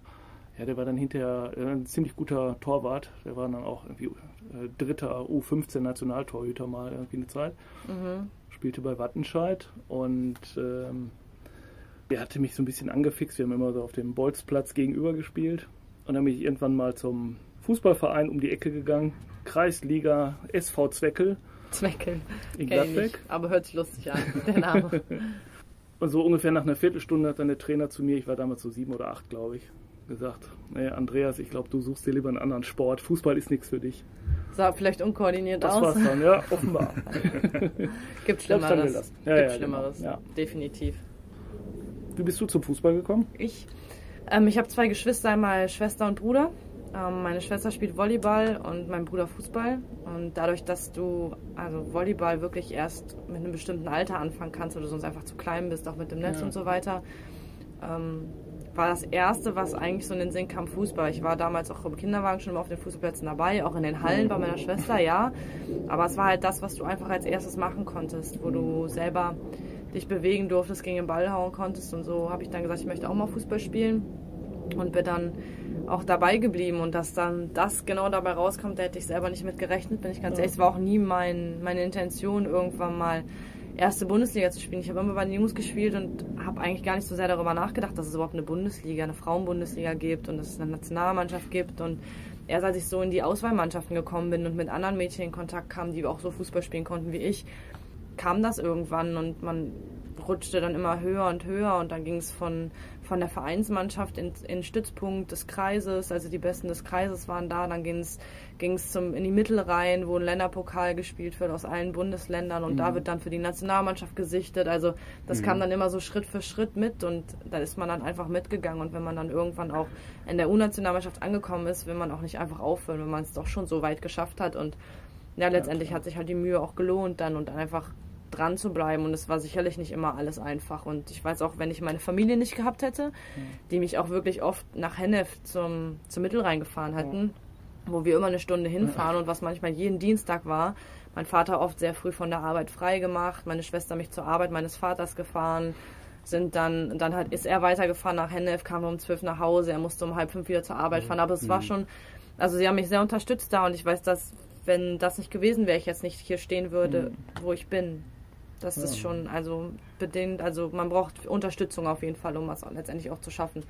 ja, der war dann hinterher äh, ein ziemlich guter Torwart. Der war dann auch irgendwie äh, dritter U15 Nationaltorhüter mal irgendwie eine Zeit. Mhm. Spielte spielte bei Wattenscheid und ähm, der hatte mich so ein bisschen angefixt. Wir haben immer so auf dem Bolzplatz gegenüber gespielt. Und dann bin ich irgendwann mal zum Fußballverein um die Ecke gegangen. Kreisliga SV Zweckel Zweckeln. in Gladbeck. aber hört sich lustig an, <laughs> der Name. <laughs> Und so ungefähr nach einer Viertelstunde hat dann der Trainer zu mir, ich war damals so sieben oder acht, glaube ich, gesagt, nee, Andreas, ich glaube, du suchst dir lieber einen anderen Sport. Fußball ist nichts für dich. Sah vielleicht unkoordiniert Das aus. war's dann, ja, <laughs> offenbar. Gibt Schlimmeres. Ja, Gibt ja, Schlimmeres. genau, ja. Definitiv. Wie bist du zum Fußball gekommen? Ich, ähm, ich habe zwei Geschwister, einmal Schwester und Bruder. Ähm, meine Schwester spielt Volleyball und mein Bruder Fußball. Und dadurch, dass du also Volleyball wirklich erst mit einem bestimmten Alter anfangen kannst, du sonst einfach zu klein bist, auch mit dem Netz Ja. und so weiter, ähm, war das Erste, was eigentlich so in den Sinn kam, Fußball. Ich war damals auch im Kinderwagen schon immer auf den Fußballplätzen dabei, auch in den Hallen bei meiner Schwester, ja. Aber es war halt das, was du einfach als erstes machen konntest, wo du selber dich bewegen durftest, gegen den Ball hauen konntest. Und so habe ich dann gesagt, ich möchte auch mal Fußball spielen und bin dann auch dabei geblieben. Und dass dann das genau dabei rauskommt, da hätte ich selber nicht mit gerechnet, bin ich ganz Ja. ehrlich. Es war auch nie mein, meine Intention, irgendwann mal erste Bundesliga zu spielen. Ich habe immer bei den Jungs gespielt und habe eigentlich gar nicht so sehr darüber nachgedacht, dass es überhaupt eine Bundesliga, eine Frauenbundesliga gibt und dass es eine Nationalmannschaft gibt. Und erst als ich so in die Auswahlmannschaften gekommen bin und mit anderen Mädchen in Kontakt kam, die auch so Fußball spielen konnten wie ich, kam das irgendwann und man rutschte dann immer höher und höher und dann ging es von, von der Vereinsmannschaft in, in Stützpunkt des Kreises, also die Besten des Kreises waren da, dann ging es zum in die Mittelreihen, wo ein Länderpokal gespielt wird aus allen Bundesländern. Und da wird dann für die Nationalmannschaft gesichtet. Also das kam dann immer so Schritt für Schritt mit. Und da ist man dann einfach mitgegangen. Und wenn man dann irgendwann auch in der U-Nationalmannschaft angekommen ist, will man auch nicht einfach aufhören, wenn man es doch schon so weit geschafft hat. Und ja, letztendlich hat sich halt die Mühe auch gelohnt dann. Und einfach dran zu bleiben. Und es war sicherlich nicht immer alles einfach. Und ich weiß auch, wenn ich meine Familie nicht gehabt hätte, die mich auch wirklich oft nach Hennef zum, zum Mittelrhein gefahren hatten, wo wir immer eine Stunde hinfahren und was manchmal jeden Dienstag war. Mein Vater oft sehr früh von der Arbeit frei gemacht, meine Schwester mich zur Arbeit meines Vaters gefahren, sind dann, dann halt ist er weitergefahren nach Hennef, kam um zwölf nach Hause, er musste um halb fünf wieder zur Arbeit fahren, aber es war schon, also sie haben mich sehr unterstützt da und ich weiß, dass wenn das nicht gewesen wäre, ich jetzt nicht hier stehen würde, wo ich bin. Das ist schon, also bedingt, also man braucht Unterstützung auf jeden Fall, um was letztendlich auch zu schaffen.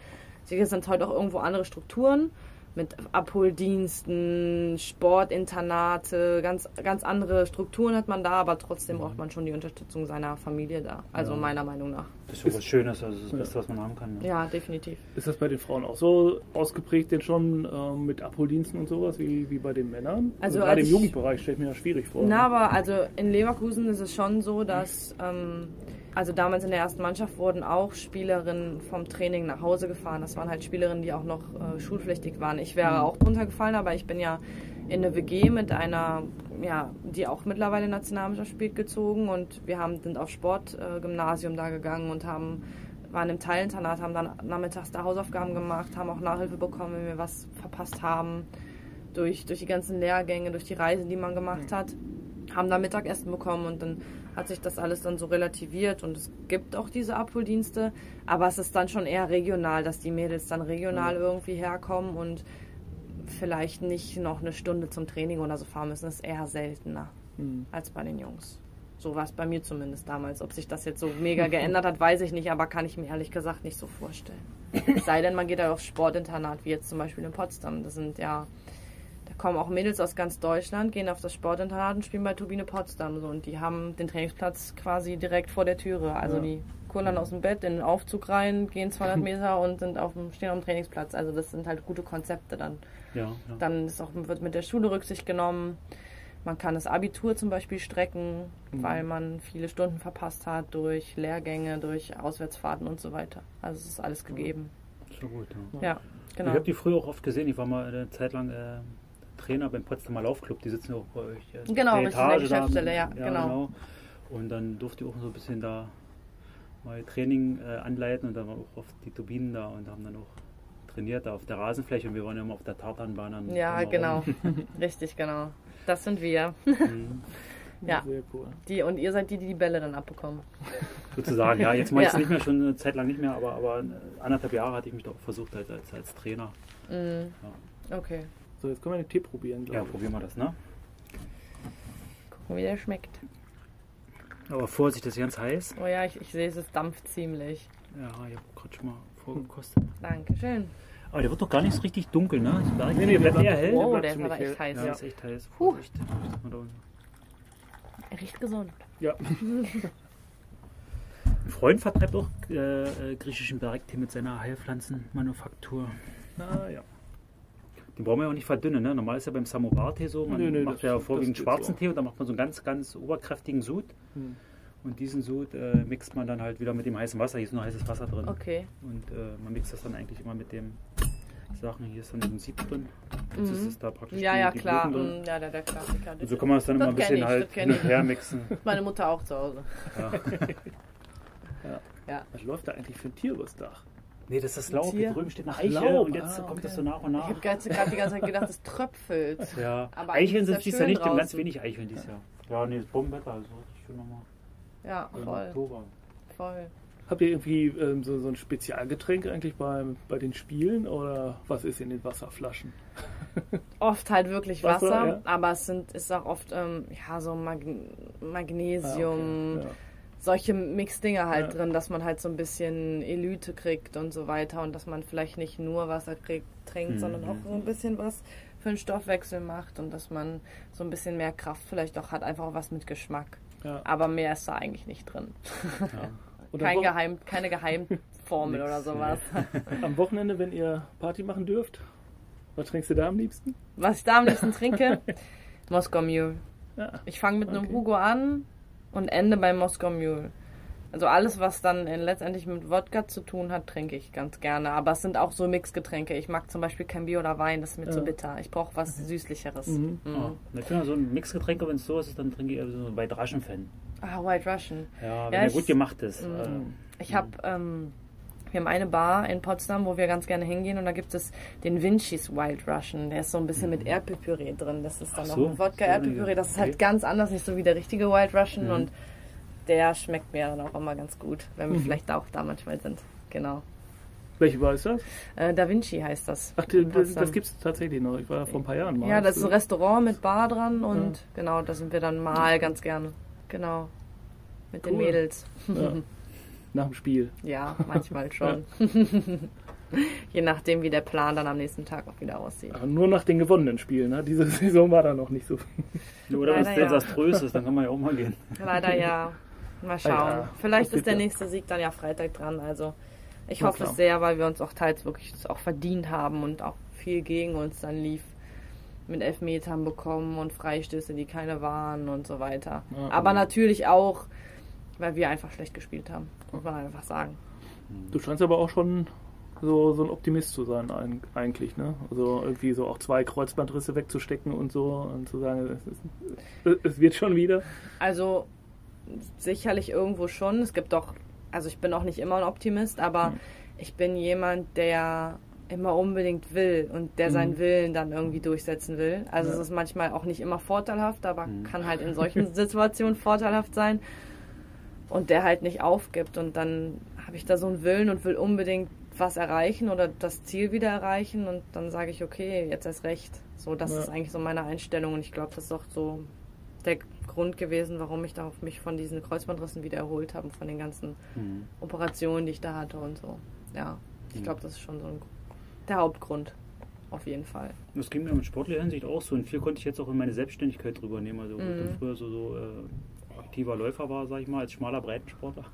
Sicher sind heute auch irgendwo andere Strukturen mit Abholdiensten, Sportinternate, ganz, ganz andere Strukturen hat man da, aber trotzdem braucht man schon die Unterstützung seiner Familie da. Also Ja. meiner Meinung nach. Das ist schon was Schönes, also das ist das Beste, was man haben kann. ne? Ja, definitiv. Ist das bei den Frauen auch so ausgeprägt denn schon ähm, mit Abholdiensten und sowas wie, wie bei den Männern? Also gerade als im ich- Jugendbereich stelle ich mir das schwierig vor. Na, aber also in Leverkusen ist es schon so, dass ähm, also damals in der ersten Mannschaft wurden auch Spielerinnen vom Training nach Hause gefahren. Das waren halt Spielerinnen, die auch noch äh, schulpflichtig waren. Ich wäre auch drunter gefallen, aber ich bin ja in eine WG mit einer, ja, die auch mittlerweile Nationalmannschaft spielt, gezogen und wir haben, sind auf Sportgymnasium äh, da gegangen und haben waren im Teilinternat, haben dann nachmittags da Hausaufgaben gemacht, haben auch Nachhilfe bekommen, wenn wir was verpasst haben durch, durch die ganzen Lehrgänge, durch die Reise, die man gemacht hat, haben da Mittagessen bekommen und dann hat sich das alles dann so relativiert und es gibt auch diese Abholdienste, aber es ist dann schon eher regional, dass die Mädels dann regional irgendwie herkommen und vielleicht nicht noch eine Stunde zum Training oder so fahren müssen, das ist eher seltener Hm. als bei den Jungs. So war es bei mir zumindest damals. Ob sich das jetzt so mega geändert hat, weiß ich nicht, aber kann ich mir ehrlich gesagt nicht so vorstellen. <coughs> Es sei denn, man geht da aufs Sportinternat, wie jetzt zum Beispiel in Potsdam. Das sind ja, kommen auch Mädels aus ganz Deutschland, gehen auf das Sportinternat und spielen bei Turbine Potsdam. So, und die haben den Trainingsplatz quasi direkt vor der Türe. Also Ja. die kullern aus dem Bett in den Aufzug rein, gehen 200 <laughs> Meter und sind auf dem, stehen auf dem Trainingsplatz. Also das sind halt gute Konzepte dann. Ja, ja. Dann auch, wird mit der Schule Rücksicht genommen. Man kann das Abitur zum Beispiel strecken, weil man viele Stunden verpasst hat durch Lehrgänge, durch Auswärtsfahrten und so weiter. Also es ist alles gegeben. Schon gut. Ja. Ja, genau. Ich habe die früher auch oft gesehen. Ich war mal eine Zeit lang äh, Trainer beim Potsdamer Laufclub. Die sitzen ja auch bei euch. äh, Genau, richtig, in der da. Geschäftsstelle, ja, genau. Und dann durfte ich auch so ein bisschen da mal Training äh, anleiten und dann war auch oft die Turbinen da und haben dann auch trainiert da auf der Rasenfläche und wir waren ja immer auf der Tartanbahn. Dann Ja, genau. <laughs> Richtig, genau. Das sind wir. Mhm. <laughs> Ja. Sehr cool. Die, und ihr seid die, die die Bälle dann abbekommen. Sozusagen, ja. Jetzt mache ich es <laughs> Ja. nicht mehr, schon eine Zeit lang nicht mehr, aber, aber anderthalb Jahre hatte ich mich doch versucht als, als, als Trainer. Mhm. Okay. So, jetzt können wir den Tee probieren, Ja, glaube ich. probieren wir das, ne? Gucken, wie der schmeckt. Aber Vorsicht, das ist ganz heiß. Oh ja, ich, ich sehe, es ist dampft ziemlich. Ja, ich habe gerade schon mal vorgekostet. Dankeschön. Aber der wird doch gar nicht so richtig dunkel, ne? Da Nee, nee, bleibt der eher hell. Oh, bleibt der ist aber echt heiß. Ja, Ja. ist echt heiß. Puh. Vorsicht. Er riecht gesund. Ja. Ein Freund vertreibt auch äh, äh, griechischen Bergtee mit seiner Heilpflanzenmanufaktur. Na ja. Den brauchen wir ja auch nicht verdünnen. Ne? Normal ist ja beim Samovar-Tee so, man Nö, nö, macht das- ja das vorwiegend schwarzen. Tee und dann macht man so einen ganz, ganz oberkräftigen Sud. Hm. Und diesen Sud äh, mixt man dann halt wieder mit dem heißen Wasser. Hier ist nur heißes Wasser drin. Okay. Und äh, man mixt das dann eigentlich immer mit dem Sachen. Hier ist dann ein Sieb drin. Jetzt ist Mhm. es da praktisch Ja, die, ja, die klar. Drin. Mm, Ja, der, der Klassiker. Und so kann man es dann Das immer ein bisschen ich, halt das hin ich. und her mixen. <laughs> Meine Mutter auch zu Hause. <laughs> Ja. Was läuft da eigentlich für ein Tier übers Dach? Nee, das ist das Laub. Hier drüben steht eine Ach, Eiche Laub. und jetzt Ah, kommt okay. das so nach und Ich nach. habe gerade die ganze Zeit gedacht, es tröpfelt. <laughs> Ja, Aber Eicheln ja sind dies schön Jahr nicht, wir haben ganz wenig Eicheln dieses Jahr. Ja, nee, das Bombenwetter, also richtig schön nochmal. Ja, Im voll, Oktober. voll. Habt ihr irgendwie ähm, so, so ein Spezialgetränk eigentlich beim, bei den Spielen oder was ist in den Wasserflaschen? <laughs> Oft halt wirklich Wasser, Wasser, ja. aber es sind, ist auch oft ähm, ja, so Mag Magnesium, Ah, okay. Solche Mix-Dinge halt Ja. drin, dass man halt so ein bisschen Elite kriegt und so weiter und dass man vielleicht nicht nur Wasser kriegt, trinkt, Mhm. sondern auch so ein bisschen was für den Stoffwechsel macht und dass man so ein bisschen mehr Kraft vielleicht auch hat, einfach was mit Geschmack. Ja. Aber mehr ist da eigentlich nicht drin. Ja. <laughs> Kein Geheim, keine Geheimformel oder sowas. <laughs> am Wochenende, wenn ihr Party machen dürft, was trinkst du da am liebsten? Was ich da am liebsten trinke? <laughs> Moskau Mule. Ja. Ich fange mit einem Okay. Hugo an und ende bei Moskau Mule. Also alles, was dann letztendlich mit Wodka zu tun hat, trinke ich ganz gerne. Aber es sind auch so Mixgetränke. Ich mag zum Beispiel kein Bier oder Wein, das ist mir Ja. zu bitter. Ich brauche was Süßlicheres. Mhm. Mhm. Ja. Ich finde so ein Mixgetränk, wenn es so ist, dann trinke ich eher so ein White Russian Fan. Ah, White Russian. Ja, wenn Ja, er ich- gut gemacht ist. Mhm. Äh, Ich habe, ähm, wir haben eine Bar in Potsdam, wo wir ganz gerne hingehen und da gibt es den Vinci's Wild Russian. Der ist so ein bisschen mit Erdbeerpüree drin. Das ist dann Ach noch so, ein Wodka-Erdbeerpüree. Das ist halt okay. ganz anders, nicht so wie der richtige Wild Russian Mhm. und der schmeckt mir dann auch immer ganz gut, wenn wir Mhm. vielleicht auch da manchmal sind. Genau. Welche war ist das? Äh, da Vinci heißt das. Ach, das, das gibt es tatsächlich noch. Ich war da vor ein paar Jahren mal. Ja, das ist ein Restaurant mit Bar dran und Ja. genau, da sind wir dann mal ganz gerne. Genau. Mit den Cool. Mädels. Ja. <laughs> Nach dem Spiel. Ja, manchmal <laughs> schon. Je nachdem, wie der Plan dann am nächsten Tag auch wieder aussieht. Aber nur nach den gewonnenen Spielen. Ne? Diese <laughs> Saison war da noch nicht so viel. Oder wenn es desaströs ist, dann kann man ja auch mal gehen. Leider ja. Mal schauen. Ah ja, Vielleicht ist der ja. nächste Sieg dann ja Freitag dran. Also ich Na hoffe klar. es sehr, weil wir uns auch teils wirklich auch verdient haben und auch viel gegen uns dann lief. Mit Elfmetern bekommen und Freistöße, die keine waren und so weiter. Ja. Aber natürlich auch, weil wir einfach schlecht gespielt haben. Muss man einfach sagen. Du scheinst aber auch schon so, so ein Optimist zu sein ein, eigentlich. Ne? Also irgendwie so auch zwei Kreuzbandrisse wegzustecken und so und zu sagen, es, ist, es wird schon wieder. Also sicherlich irgendwo schon. Es gibt doch, also ich bin auch nicht immer ein Optimist, aber Mhm. ich bin jemand, der immer unbedingt will und der seinen Mhm. Willen dann irgendwie durchsetzen will. Also Ja. es ist manchmal auch nicht immer vorteilhaft, aber Mhm. kann halt in solchen Situationen vorteilhaft sein. Und der halt nicht aufgibt und dann habe ich da so einen Willen und will unbedingt was erreichen oder das Ziel wieder erreichen und dann sage ich, okay, jetzt erst recht. So, das Ja. ist eigentlich so meine Einstellung und ich glaube, das ist auch so der Grund gewesen, warum ich da auf mich von diesen Kreuzbandrissen wieder erholt habe, von den ganzen Mhm. Operationen, die ich da hatte und so. Ja, ich Mhm. glaube, das ist schon so ein, der Hauptgrund. Auf jeden Fall. Das ging mir in sportlicher Hinsicht auch so und viel konnte ich jetzt auch in meine Selbstständigkeit drüber nehmen. Also, Mhm. früher so, so äh, aktiver Läufer war, sag ich mal, als schmaler Breitensportler.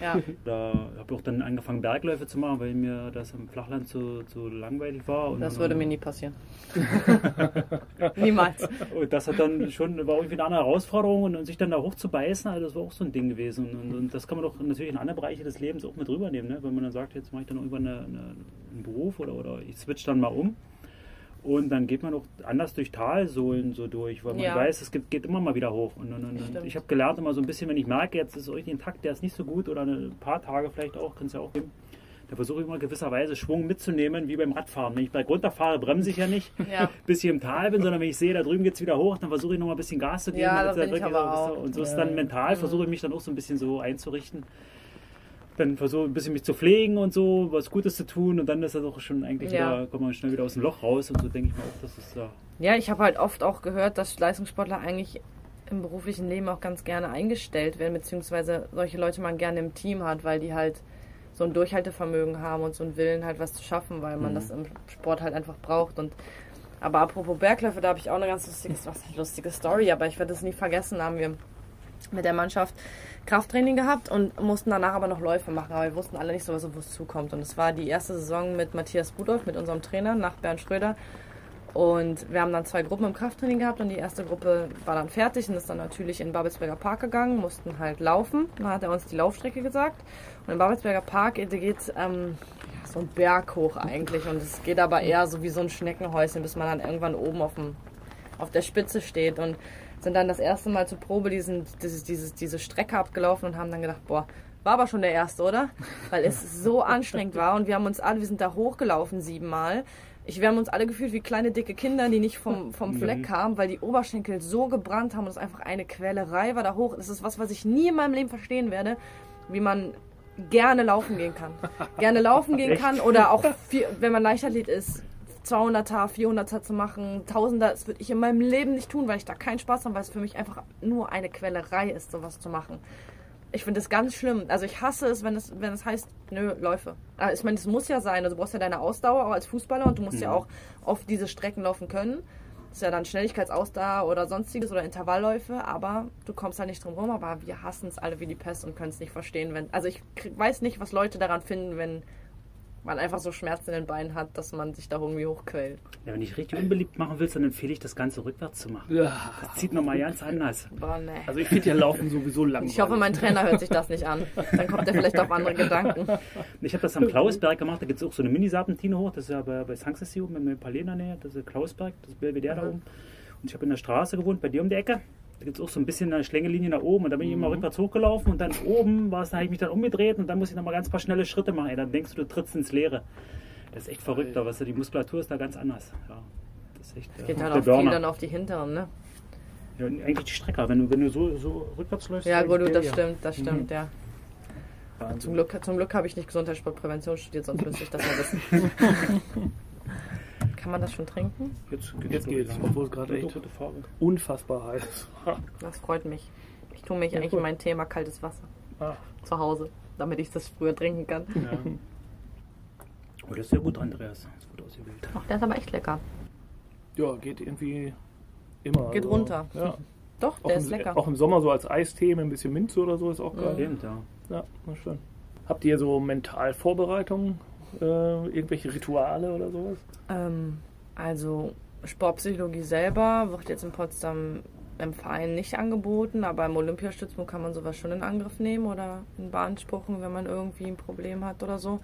Ja, <laughs> Da habe ich auch dann angefangen, Bergläufe zu machen, weil mir das im Flachland zu, zu langweilig war. Und das würde mir nie passieren. <laughs> Niemals. Und das hat dann schon, war irgendwie eine andere Herausforderung und, und sich dann da hochzubeißen, also das war auch so ein Ding gewesen. Und, und, und das kann man doch natürlich in andere Bereiche des Lebens auch mit rübernehmen, ne? wenn man dann sagt, jetzt mache ich dann irgendwann eine, eine, einen Beruf oder, oder ich switch dann mal um. Und dann geht man auch anders durch Talsohlen so durch, weil man Ja. weiß, es gibt, geht immer mal wieder hoch. Und, und, und, und ich habe gelernt immer so ein bisschen, wenn ich merke, jetzt ist irgendwie ein Takt, der ist nicht so gut oder ein paar Tage vielleicht auch, kann es ja auch geben. Da versuche ich immer gewisserweise Schwung mitzunehmen, wie beim Radfahren. Wenn ich berg runterfahre, bremse ich ja nicht, Ja. <laughs> bis ich im Tal bin, sondern wenn ich sehe, da drüben geht es wieder hoch, dann versuche ich noch mal ein bisschen Gas zu geben. Ja, aber so- auch. Und so ist dann mental, versuche ich mich dann auch so ein bisschen so einzurichten. Dann versuche ein bisschen mich zu pflegen und so, was Gutes zu tun und dann ist das auch schon eigentlich Ja. wieder, kommt man schnell wieder aus dem Loch raus und so denke ich auch, das ist ja. Ja, ich habe halt oft auch gehört, dass Leistungssportler eigentlich im beruflichen Leben auch ganz gerne eingestellt werden, beziehungsweise solche Leute man gerne im Team hat, weil die halt so ein Durchhaltevermögen haben und so einen Willen halt was zu schaffen, weil man Mhm. das im Sport halt einfach braucht. Und aber apropos Bergläufe, da habe ich auch eine ganz lustige, was lustige Story, aber ich werde das nie vergessen, haben wir mit der Mannschaft Krafttraining gehabt und mussten danach aber noch Läufe machen, aber wir wussten alle nicht so, was uns zukommt. Und es war die erste Saison mit Matthias Rudolph, mit unserem Trainer, nach Bernd Schröder. Und wir haben dann zwei Gruppen im Krafttraining gehabt und die erste Gruppe war dann fertig und ist dann natürlich in Babelsberger Park gegangen, mussten halt laufen. Dann hat er uns die Laufstrecke gesagt. Und im Babelsberger Park geht es ähm, so einen Berg hoch eigentlich und es geht aber eher so wie so ein Schneckenhäuschen, bis man dann irgendwann oben auf, dem, auf der Spitze steht und sind dann das erste Mal zur Probe diesen, dieses, dieses, diese Strecke abgelaufen und haben dann gedacht, boah, war aber schon der erste, oder? Weil es <laughs> so anstrengend war und wir haben uns alle, wir sind da hochgelaufen siebenmal. Ich, wir haben uns alle gefühlt wie kleine dicke Kinder, die nicht vom, vom Fleck kamen, weil die Oberschenkel so gebrannt haben und es einfach eine Quälerei war da hoch. Das ist was, was ich nie in meinem Leben verstehen werde, wie man gerne laufen gehen kann. Gerne laufen gehen kann oder auch, viel, wenn man Leichtathlet ist, 200er, 400er zu machen, 1000er, das würde ich in meinem Leben nicht tun, weil ich da keinen Spaß habe, weil es für mich einfach nur eine Quälerei ist, sowas zu machen. Ich finde das ganz schlimm. Also ich hasse es, wenn es, wenn es heißt, nö, Läufe. Aber Ich meine, das muss ja sein. Also du brauchst ja deine Ausdauer auch als Fußballer und du musst ja auch auf diese Strecken laufen können. Das ist ja dann Schnelligkeitsausdauer oder sonstiges oder Intervallläufe, aber du kommst da nicht drum rum. Aber wir hassen es alle wie die Pest und können es nicht verstehen. Wenn, also ich weiß nicht, was Leute daran finden, wenn man einfach so Schmerzen in den Beinen hat, dass man sich da irgendwie hochquält. Ja, wenn ich richtig unbeliebt machen willst, dann empfehle ich das Ganze rückwärts zu machen. Ja. Das zieht nochmal ganz anders. Boah, nee. Also ich finde ja Laufen sowieso langweilig. Ich hoffe, mein Trainer hört sich das nicht an. Dann kommt er vielleicht auf andere Gedanken. Ich habe das am Klausberg gemacht, da gibt es auch so eine Mini-Serpentine hoch, das ist ja bei, bei Sanxessy oben, in Palais in der Nähe, das ist Klausberg, das ist Belvedere da oben. Und ich habe in der Straße gewohnt, bei dir um die Ecke. Da gibt es auch so ein bisschen eine Schlängelinie nach oben und da bin ich immer rückwärts hochgelaufen und dann oben war es, da habe ich mich dann umgedreht und dann muss ich nochmal ganz paar schnelle Schritte machen. Ey, dann denkst du, du trittst ins Leere. Das ist echt verrückt, aber weißt du, die Muskulatur ist da ganz anders. Ja, das ist echt, Geht äh, halt der auch viel dann auf die Hinteren, ne? Ja, eigentlich die Strecke, wenn du, wenn du so, so rückwärts läufst. Ja, gut, geht das ja. stimmt, das stimmt, ja. Wahnsinn. Zum Glück, zum Glück habe ich nicht Gesundheitssportprävention studiert, sonst müsste ich das mal wissen. <laughs> <laughs> Kann man das schon trinken? Jetzt, Jetzt geht's, obwohl es gerade echt unfassbar heiß war. <laughs> Das freut mich. Ich tue mich Ja, eigentlich in mein Thema kaltes Wasser Ah, zu Hause, damit ich das früher trinken kann. Ja. <laughs> Oh, das ist sehr gut, Andreas. Das ist gut ausgewählt. Ach, der ist aber echt lecker. ja, geht irgendwie immer. Geht also, runter. Ja. Doch, Auch der im, ist lecker. auch im Sommer so als Eistee mit ein bisschen Minze oder so ist auch geil. Stimmt, ja. Ja, na schön. Habt ihr so Mentalvorbereitungen, äh, irgendwelche Rituale oder sowas? Ähm, also Sportpsychologie selber wird jetzt in Potsdam im Verein nicht angeboten, aber im Olympiastützpunkt kann man sowas schon in Angriff nehmen oder in beanspruchen, wenn man irgendwie ein Problem hat oder so.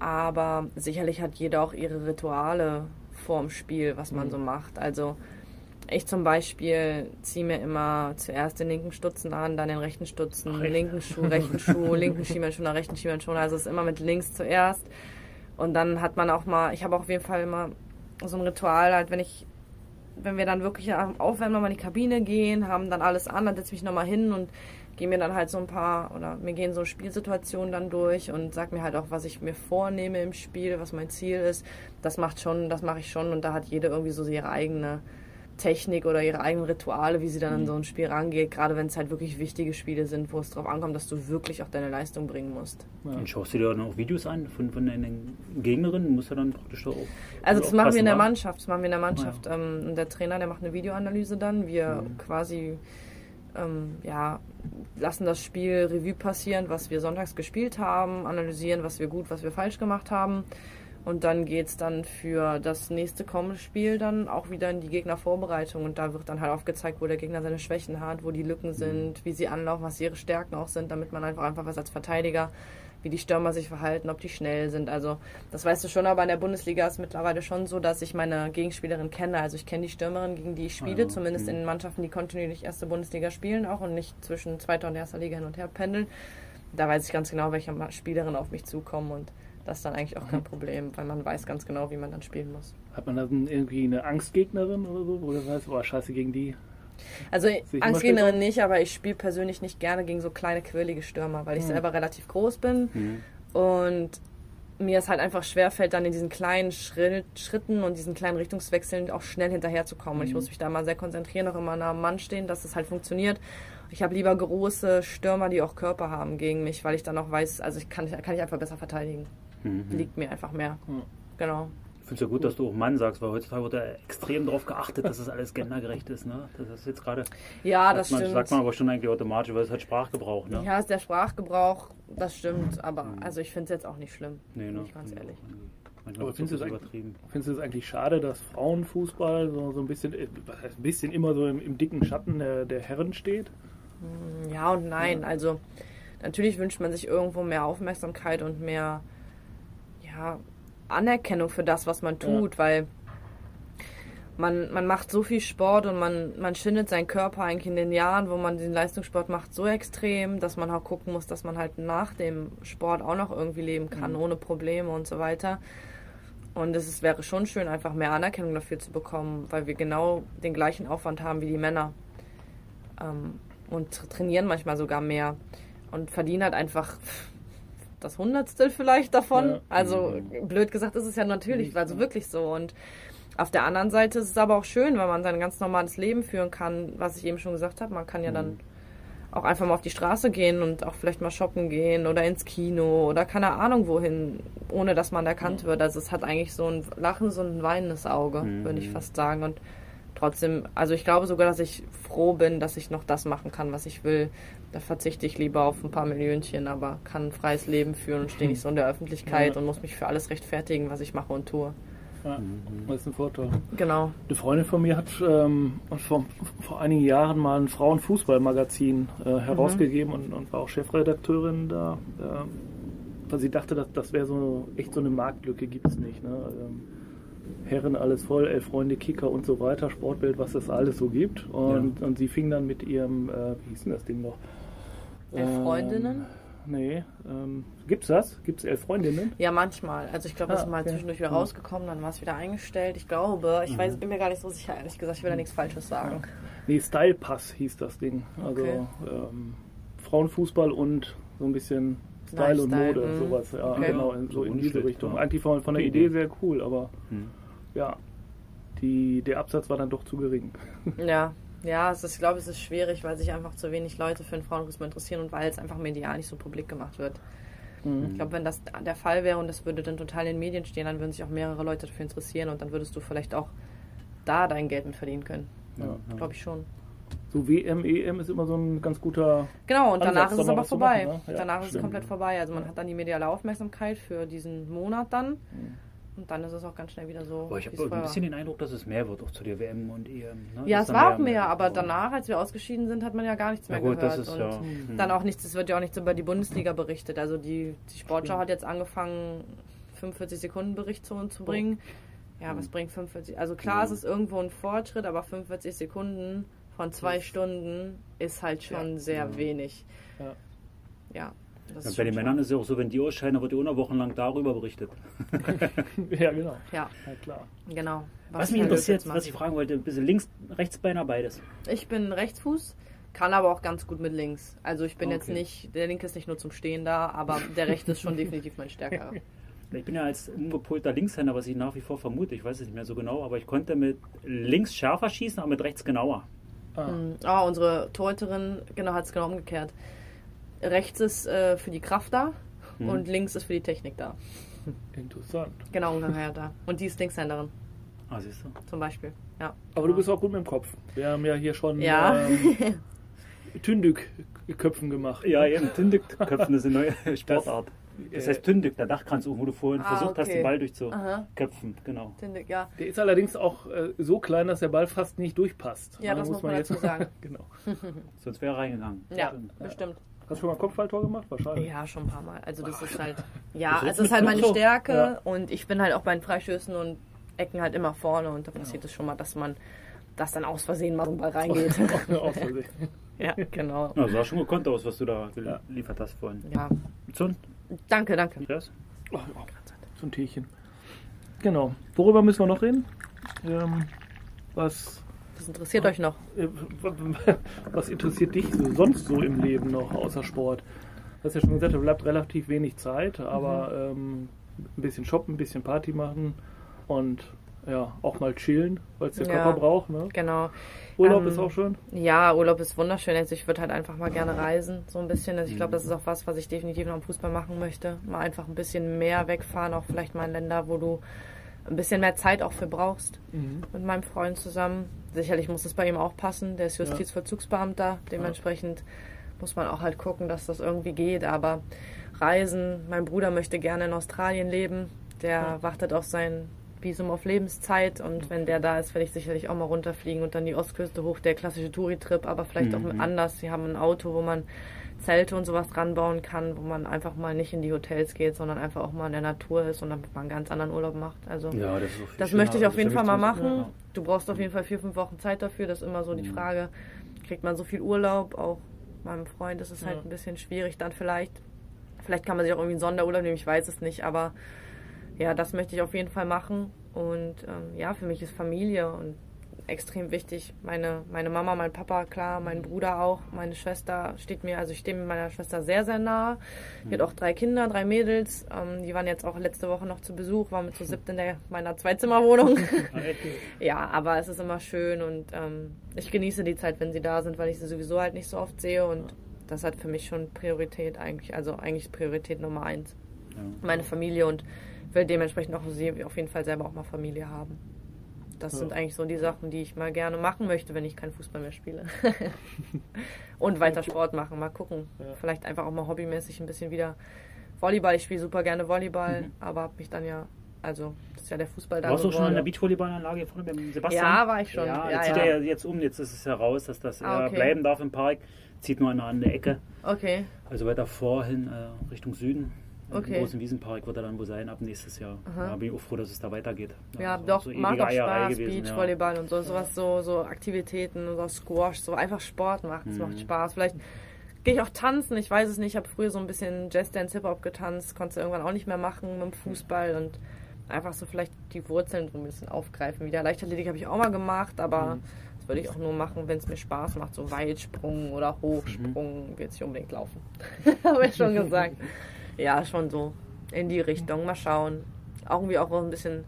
Aber sicherlich hat jeder auch ihre Rituale vorm Spiel, was man so macht. Also ich zum Beispiel ziehe mir immer zuerst den linken Stutzen an, dann den rechten Stutzen, Ach, echt? linken Schuh, rechten Schuh, <laughs> linken Schienbeinschoner, rechten Schienbeinschoner. Also es ist immer mit links zuerst. Und dann hat man auch mal, ich habe auch auf jeden Fall immer so ein Ritual, halt, wenn ich, wenn wir dann wirklich Aufwärmen nochmal in die Kabine gehen, haben dann alles an, dann setze ich mich nochmal hin und gehe mir dann halt so ein paar, oder mir gehen so Spielsituationen dann durch und sag mir halt auch, was ich mir vornehme im Spiel, was mein Ziel ist. Das macht schon, das mache ich schon und da hat jeder irgendwie so ihre eigene Technik oder ihre eigenen Rituale, wie sie dann an so ein Spiel rangeht, gerade wenn es halt wirklich wichtige Spiele sind, wo es darauf ankommt, dass du wirklich auch deine Leistung bringen musst. Und schaust du dir dann auch Videos an von, von deinen Gegnerinnen? Musst du dann praktisch da auch. Also das machen wir in der? Mannschaft, das machen wir in der Mannschaft. Ähm, und der Trainer, der macht eine Videoanalyse dann. Wir quasi ähm, ja, lassen das Spiel Revue passieren, was wir sonntags gespielt haben, analysieren, was wir gut, was wir falsch gemacht haben. Und dann geht's dann für das nächste kommende Spiel dann auch wieder in die Gegnervorbereitung. Und da wird dann halt aufgezeigt, wo der Gegner seine Schwächen hat, wo die Lücken sind, wie sie anlaufen, was ihre Stärken auch sind, damit man einfach einfach was als Verteidiger, wie die Stürmer sich verhalten, ob die schnell sind. Also das weißt du schon, aber in der Bundesliga ist es mittlerweile schon so, dass ich meine Gegenspielerin kenne. Also ich kenne die Stürmerin, gegen die ich spiele, Ah, zumindest mhm. in Mannschaften, die kontinuierlich erste Bundesliga spielen auch und nicht zwischen zweiter und erster Liga hin und her pendeln. Da weiß ich ganz genau, welche Spielerinnen auf mich zukommen und das ist dann eigentlich auch kein Problem, weil man weiß ganz genau, wie man dann spielen muss. Hat man dann irgendwie eine Angstgegnerin oder so, wo du weißt, oh scheiße, gegen die? Also Angstgegnerin nicht, aber ich spiele persönlich nicht gerne gegen so kleine, quirlige Stürmer, weil ich Mhm. selber relativ groß bin Mhm. und mir es halt einfach schwerfällt, dann in diesen kleinen Schritt, Schritten und diesen kleinen Richtungswechseln auch schnell hinterherzukommen. Und ich muss mich da mal sehr konzentrieren, auch immer nah am Mann stehen, dass es halt funktioniert. Ich habe lieber große Stürmer, die auch Körper haben gegen mich, weil ich dann auch weiß, also ich kann, kann ich einfach besser verteidigen. Mhm. Liegt mir einfach mehr. Ja. Genau. Ich finde es ja gut, dass du auch Mann sagst, weil heutzutage wird ja extrem darauf geachtet, dass das alles gendergerecht ist. Ne? Das ist jetzt gerade, Ja, das man, stimmt. sagt man aber schon eigentlich automatisch, weil es halt Sprachgebrauch. Ne? Ja, ist der Sprachgebrauch, das stimmt, aber also ich finde es jetzt auch nicht schlimm, Nee, bin ne? ich ganz ehrlich. Manchmal Aber findest es du es übertrieben. Findest du es eigentlich schade, dass Frauenfußball so, so ein bisschen, äh, was heißt ein bisschen immer so im, im dicken Schatten der, der Herren steht? Ja und nein. Also natürlich wünscht man sich irgendwo mehr Aufmerksamkeit und mehr ja, Anerkennung für das, was man tut, weil man, man macht so viel Sport und man, man schindet seinen Körper eigentlich in den Jahren, wo man den Leistungssport macht, so extrem, dass man auch gucken muss, dass man halt nach dem Sport auch noch irgendwie leben kann, ohne Probleme und so weiter. Und es ist, wäre schon schön, einfach mehr Anerkennung dafür zu bekommen, weil wir genau den gleichen Aufwand haben wie die Männer. Ähm, und tra- trainieren manchmal sogar mehr. Und verdienen halt einfach das Hundertstel vielleicht davon. Ja. Also blöd gesagt ist es ja natürlich, also wirklich so. Und auf der anderen Seite ist es aber auch schön, weil man sein ganz normales Leben führen kann, was ich eben schon gesagt habe. Man kann ja dann auch einfach mal auf die Straße gehen und auch vielleicht mal shoppen gehen oder ins Kino oder keine Ahnung wohin, ohne dass man erkannt wird. Also es hat eigentlich so ein lachendes und ein weinendes Auge, würde ich fast sagen. Und trotzdem, also ich glaube sogar, dass ich froh bin, dass ich noch das machen kann, was ich will. Da verzichte ich lieber auf ein paar Millionchen, aber kann ein freies Leben führen und stehe nicht so in der Öffentlichkeit Ja. und muss mich für alles rechtfertigen, was ich mache und tue. Ja, das ist ein Vorteil. Genau. Eine Freundin von mir hat ähm, vor, vor einigen Jahren mal ein Frauenfußballmagazin äh, herausgegeben und, und war auch Chefredakteurin da. Ähm, weil sie dachte, dass das wäre so echt so eine Marktlücke, gibt es nicht. Ne? Ähm, Herren alles voll, elf Freunde, Kicker und so weiter, Sportbild, was es alles so gibt. Und, und sie fing dann mit ihrem, äh, wie hieß denn das Ding noch? Elf Ähm, Freundinnen? Nee, ähm, gibt's das? Gibt's elf Freundinnen? Ja, manchmal. Also ich glaube, das Ah, ist mal okay. zwischendurch wieder Mhm. rausgekommen, dann war es wieder eingestellt. Ich glaube, ich weiß, bin mir gar nicht so sicher, ehrlich gesagt, ich will da nichts Falsches sagen. Nee, Style Pass hieß das Ding. Also Okay. ähm, Frauenfußball und so ein bisschen Style und Lifestyle, Mode, mhm. sowas. Ja, Okay. genau, so So in diese Richtung. ja. Eigentlich von, von der Okay. Idee sehr cool, aber Hm. Ja, die, der Absatz war dann doch zu gering. <laughs> Ja, ja, ist, ich glaube, es ist schwierig, weil sich einfach zu wenig Leute für den Frauenfußball interessieren und weil es einfach medial nicht so publik gemacht wird. Ich glaube, wenn das der Fall wäre und das würde dann total in den Medien stehen, dann würden sich auch mehrere Leute dafür interessieren und dann würdest du vielleicht auch da dein Geld mit verdienen können. Ja. Glaube ich schon. So WM, EM ist immer so ein ganz guter. Genau, und danach Ansatz, ist da es aber vorbei. machen, ne? Ja, danach ist es stimmt. komplett vorbei. Also man hat dann die mediale Aufmerksamkeit für diesen Monat dann und dann ist es auch ganz schnell wieder so. Aber ich habe ein bisschen den Eindruck, dass es mehr wird, auch zu der WM und EM. Ne? Ja, es war auch mehr, aber Frauen- danach, als wir ausgeschieden sind, hat man ja gar nichts Ja mehr gut, gehört. das ist und ja. hm. dann auch nichts, es wird ja auch nichts über die Bundesliga berichtet. Also die, die Sportschau hat jetzt angefangen, 45 Sekunden Bericht zu uns zu bringen. Ja, was bringt 45? Also klar, es ist irgendwo ein Fortschritt, aber 45 Sekunden von zwei Stunden ist halt schon sehr wenig. Ja. Ja. Ja, bei den Männern ist es ja auch so, wenn die ausscheiden, dann wird ja auch noch wochenlang darüber berichtet. <laughs> ja, genau. Ja, Ja, klar. genau. Was, mich Herr Löw interessiert, jetzt was ich fragen wollte, ein bisschen links, Rechtsbeiner, beides. Ich bin Rechtsfuß, kann aber auch ganz gut mit links. Also ich bin jetzt Okay. nicht, der linke ist nicht nur zum Stehen da, aber der rechte ist schon definitiv mein stärkerer. <laughs> Ich bin ja als umgepolter Linkshänder, was ich nach wie vor vermute, ich weiß es nicht mehr so genau, aber ich konnte mit links schärfer schießen, aber mit rechts genauer. Ah, Ah, unsere Torhüterin, genau, hat es genau umgekehrt. Rechts ist äh, für die Kraft da und links ist für die Technik da. <laughs> interessant. Genau, <laughs> umgekehrt da. Und die ist Linkshänderin, Ah, siehst du? zum Beispiel. Ja. Aber du bist auch gut mit dem Kopf. Wir haben ja hier schon Ja. ähm, <laughs> Tündük-Köpfen gemacht. Ja, eben, Tündük-Köpfen ist eine neue Sportart. Das äh, heißt Tündük, der Dachkranz, wo du vorhin Ah, versucht hast, okay. den Ball durchzuköpfen. Genau. Tindig, ja. Der ist allerdings auch äh, so klein, dass der Ball fast nicht durchpasst. Ja, das muss man dazu sagen. genau. Sonst wäre er reingegangen. Ja, Stimmt. bestimmt. Hast du schon mal Kopfballtor gemacht? Wahrscheinlich. Ja, schon ein paar Mal. Also das ist halt, <laughs> ja, Das es ist ist halt meine. Stärke Ja. und ich bin halt auch bei den Freistößen und Ecken halt immer vorne und da passiert es schon mal, dass man, dass dann aus Versehen mal so ein Ball <laughs> reingeht. Aus Versehen. <laughs> ja, genau. Ja, sah schon gekonnt aus, was du da geliefert hast vorhin. Ja, Zund? danke, danke. Das? Oh, oh, so ein Teechen. Genau. Worüber müssen wir noch reden? Ähm, was, Das interessiert euch noch. <laughs> was interessiert dich so, sonst so im Leben noch außer Sport? Du hast ja schon gesagt, da bleibt relativ wenig Zeit, aber ähm, ein bisschen shoppen, ein bisschen Party machen und ja, auch mal chillen, weil es der Ja. Körper braucht. Ne? Genau. Urlaub Ähm, ist auch schön. Ja, Urlaub ist wunderschön. Also ich würde halt einfach mal gerne reisen, so ein bisschen. Also ich glaube, das ist auch was, was ich definitiv noch im Fußball machen möchte. Mal einfach ein bisschen mehr wegfahren, auch vielleicht mal in Länder, wo du ein bisschen mehr Zeit auch für brauchst. Mhm. Mit meinem Freund zusammen. Sicherlich muss das bei ihm auch passen. Der ist. Justizvollzugsbeamter. Dementsprechend muss man auch halt gucken, dass das irgendwie geht. Aber Reisen, mein Bruder möchte gerne in Australien leben. Der wartet auf sein Visum auf Lebenszeit und wenn der da ist, werde ich sicherlich auch mal runterfliegen und dann die Ostküste hoch, der klassische Touri-Trip, aber vielleicht auch mit anders. Sie haben ein Auto, wo man Zelte und sowas dran bauen kann, wo man einfach mal nicht in die Hotels geht, sondern einfach auch mal in der Natur ist und dann mal einen ganz anderen Urlaub macht. Also Ja, das das möchte ich auf jeden Fall mal machen. Du brauchst auf jeden Fall vier, fünf Wochen Zeit dafür. Das ist immer so die Mhm. Frage, kriegt man so viel Urlaub? Auch meinem Freund ist es halt Ja. ein bisschen schwierig dann vielleicht. Vielleicht kann man sich auch irgendwie einen Sonderurlaub nehmen, ich weiß es nicht, aber ja, das möchte ich auf jeden Fall machen. Und ähm, ja, für mich ist Familie und extrem wichtig. Meine, meine Mama, mein Papa, klar, mein Bruder auch, meine Schwester steht mir, also ich stehe mit meiner Schwester sehr, sehr nah. Die hat auch drei Kinder, drei Mädels. Ähm, die waren jetzt auch letzte Woche noch zu Besuch, waren mit zu siebt in der, meiner Zweizimmerwohnung. <laughs> Ah? <laughs> Ja, aber es ist immer schön und ähm, ich genieße die Zeit, wenn sie da sind, weil ich sie sowieso halt nicht so oft sehe und das hat für mich schon Priorität eigentlich, also eigentlich Priorität Nummer eins. Ja. Meine Familie und will dementsprechend auch sie auf jeden Fall selber auch mal Familie haben. Das Ja. sind eigentlich so die Sachen, die ich mal gerne machen möchte, wenn ich keinen Fußball mehr spiele. <laughs> <laughs> und weiter Sport machen, mal gucken. Ja. Vielleicht einfach auch mal hobbymäßig ein bisschen wieder Volleyball. Ich spiele super gerne Volleyball, Mhm. aber habe mich dann ja, also das ist ja der Fußball da Warst du schon in der. Beachvolleyballanlage vorne beim Sebastian? Ja, war ich schon. Ja, jetzt zieht er ja jetzt um, jetzt ist es heraus, dass das Ah, okay. bleiben darf im Park. Zieht nur an eine Ecke, Okay. also weiter vorhin äh, Richtung Süden. Okay. Im großen Wiesenpark wird er dann wohl sein ab nächstes Jahr. Aha. Da bin ich auch froh, dass es da weitergeht. Ja, so- doch, so macht auch Spaß, gewesen, ja. Beachvolleyball und so, sowas, so, so Aktivitäten, so Squash, so einfach Sport macht, es Mhm. macht Spaß. Vielleicht gehe ich auch tanzen, ich weiß es nicht, ich habe früher so ein bisschen Jazz-Dance, Hip-Hop getanzt, konnte es irgendwann auch nicht mehr machen mit dem Fußball und einfach so vielleicht die Wurzeln so ein bisschen aufgreifen wieder. Leichtathletik habe ich auch mal gemacht, aber Mhm. das würde ich auch nur machen, wenn es mir Spaß macht, so Weitsprung oder Hochsprung, will jetzt nicht unbedingt laufen. <laughs> habe ich schon gesagt. Ja, schon so in die Richtung. Mal schauen. Auch irgendwie auch ein bisschen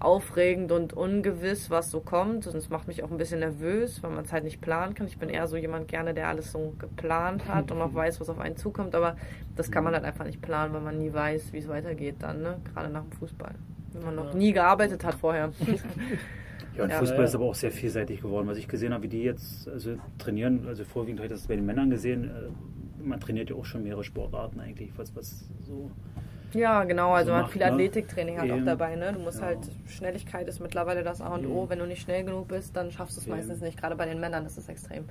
aufregend und ungewiss, was so kommt. Und es macht mich auch ein bisschen nervös, weil man es halt nicht planen kann. Ich bin eher so jemand gerne, der alles so geplant hat und auch <laughs> weiß, was auf einen zukommt. Aber das kann man halt einfach nicht planen, weil man nie weiß, wie es weitergeht dann, ne? Gerade nach dem Fußball. Wenn man noch Ja. nie gearbeitet hat vorher. <laughs> Ja, und Ja. Fußball Ja. ist aber auch sehr vielseitig geworden. Was ich gesehen habe, wie die jetzt also trainieren, also vorwiegend habe ich das bei den Männern gesehen, äh, man trainiert ja auch schon mehrere Sportarten eigentlich, was, was so. Ja, genau. Also So man macht, hat viel ne? Athletiktraining halt auch dabei. Ne? Du musst Ja. halt, Schnelligkeit ist mittlerweile das A und O. Wenn du nicht schnell genug bist, dann schaffst du es meistens nicht. Gerade bei den Männern ist es extrem.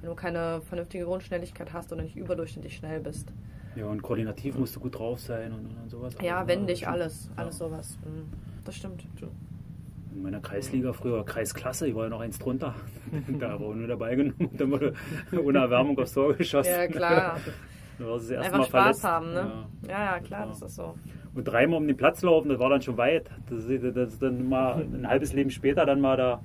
Wenn du keine vernünftige Grundschnelligkeit hast oder nicht überdurchschnittlich schnell bist. Ja, und koordinativ musst du gut drauf sein und, und sowas. Ja, Also, wendig, schon- alles. ja. Alles sowas. Mhm. Das stimmt. In meiner Kreisliga früher, Kreisklasse, ich war ja noch eins drunter. <laughs> da war nur dabei genommen und dann wurde ohne Erwärmung aufs Tor geschossen. Ja, klar. <laughs> Da war das erste Einfach Mal Spaß verletzt. haben, ne? Ja. Ja, ja, klar, Ja. das ist so. Und dreimal um den Platz laufen, das war dann schon weit. Das, ist- das ist dann mal ein halbes Leben später dann mal da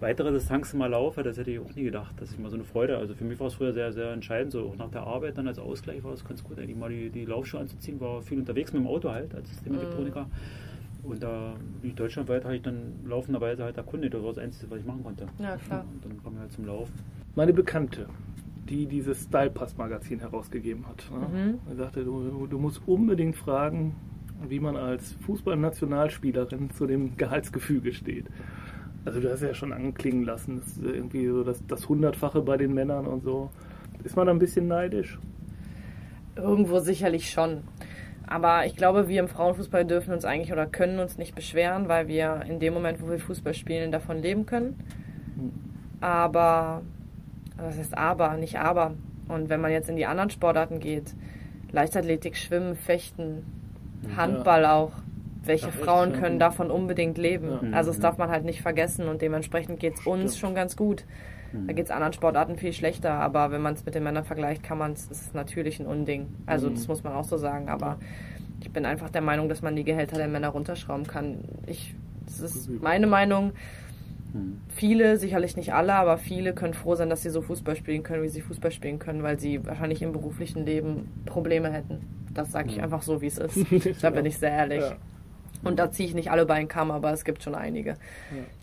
weitere Distanzen mal laufe, das hätte ich auch nie gedacht. Das ist immer so eine Freude. Also für mich war es früher sehr, sehr entscheidend. So auch nach der Arbeit dann als Ausgleich war es ganz gut, eigentlich mal die, die Laufschuhe anzuziehen. War viel unterwegs mit dem Auto halt als Systemelektroniker. Und da bin ich deutschlandweit habe ich dann laufenderweise halt erkundigt. Das war das Einzige, was ich machen konnte. Ja, klar. Und dann kam ich halt zum Laufen. Meine Bekannte, die dieses Style Pass Magazin herausgegeben hat, ne? Mhm. Sagte, du, du musst unbedingt fragen, wie man als Fußballnationalspielerin zu dem Gehaltsgefüge steht. Also du hast ja schon anklingen lassen, das ist irgendwie so das, das Hundertfache bei den Männern und so. Ist man da ein bisschen neidisch? Irgendwo sicherlich schon. Aber ich glaube, wir im Frauenfußball dürfen uns eigentlich oder können uns nicht beschweren, weil wir in dem Moment, wo wir Fußball spielen, davon leben können. Aber, was heißt aber, nicht aber. Und wenn man jetzt in die anderen Sportarten geht, Leichtathletik, Schwimmen, Fechten, Handball auch. Welche? Frauen können davon unbedingt leben? Also das darf man halt nicht vergessen und dementsprechend geht es uns schon ganz gut. Da geht es anderen Sportarten viel schlechter, aber wenn man es mit den Männern vergleicht, kann man es, ist es natürlich ein Unding. Also Mhm. das muss man auch so sagen, aber ich bin einfach der Meinung, dass man die Gehälter der Männer runterschrauben kann. Ich, das ist meine Meinung. Hm. Viele, sicherlich nicht alle, aber viele können froh sein, dass sie so Fußball spielen können, wie sie Fußball spielen können, weil sie wahrscheinlich im beruflichen Leben Probleme hätten. Das sage ich einfach so, wie es ist. <laughs> Da bin ich sehr ehrlich. Ja. Und da ziehe ich nicht alle bei den Kamm, aber es gibt schon einige,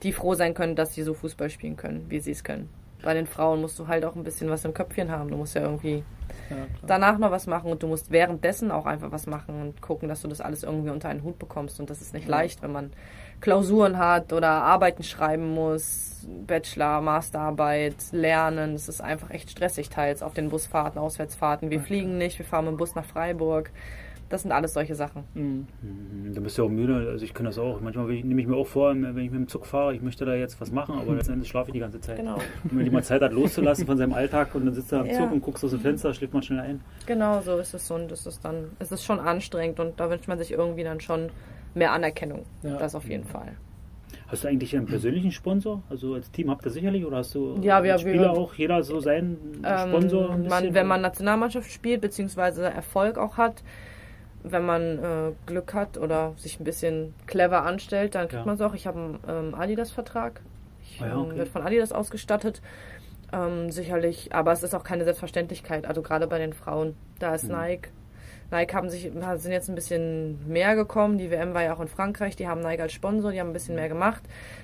die froh sein können, dass sie so Fußball spielen können, wie sie es können. Bei den Frauen musst du halt auch ein bisschen was im Köpfchen haben. Du musst ja irgendwie Ja, danach noch was machen und du musst währenddessen auch einfach was machen und gucken, dass du das alles irgendwie unter einen Hut bekommst. Und das ist nicht leicht, wenn man Klausuren hat oder Arbeiten schreiben muss, Bachelor, Masterarbeit, Lernen. Es ist einfach echt stressig teils auf den Busfahrten, Auswärtsfahrten. Wir fliegen nicht, wir fahren mit dem Bus nach Freiburg. Das sind alles solche Sachen. Mhm. Mhm, Du bist ja auch müde, also ich kann das auch. Manchmal ich- nehme ich mir auch vor, wenn ich mit dem Zug fahre, ich möchte da jetzt was machen, aber <laughs> letztendlich schlafe ich die ganze Zeit. Genau. Und wenn jemand Zeit hat, loszulassen von seinem Alltag und dann sitzt er am Ja. Zug und guckst aus dem Fenster, schläft man schnell ein. Genau so ist es so und es ist dann, es ist schon anstrengend und da wünscht man sich irgendwie dann schon mehr Anerkennung. Ja. Das auf jeden Fall. Hast du eigentlich einen persönlichen Sponsor? Also als Team habt ihr sicherlich oder hast du Ja, wir- als Spieler wir- auch jeder so seinen Ähm, Sponsor? ein man, wenn man Nationalmannschaft spielt, beziehungsweise Erfolg auch hat, wenn man äh, Glück hat oder sich ein bisschen clever anstellt, dann kriegt Ja. man es auch. Ich habe einen ähm, Adidas-Vertrag. Ich Ah ja, ähm, okay. wird von Adidas ausgestattet. Ähm, sicherlich, aber es ist auch keine Selbstverständlichkeit. Also gerade bei den Frauen, da ist Mhm. Nike. Nike haben sich, sind jetzt ein bisschen mehr gekommen. Die WM war ja auch in Frankreich. Die haben Nike als Sponsor, die haben ein bisschen mehr gemacht.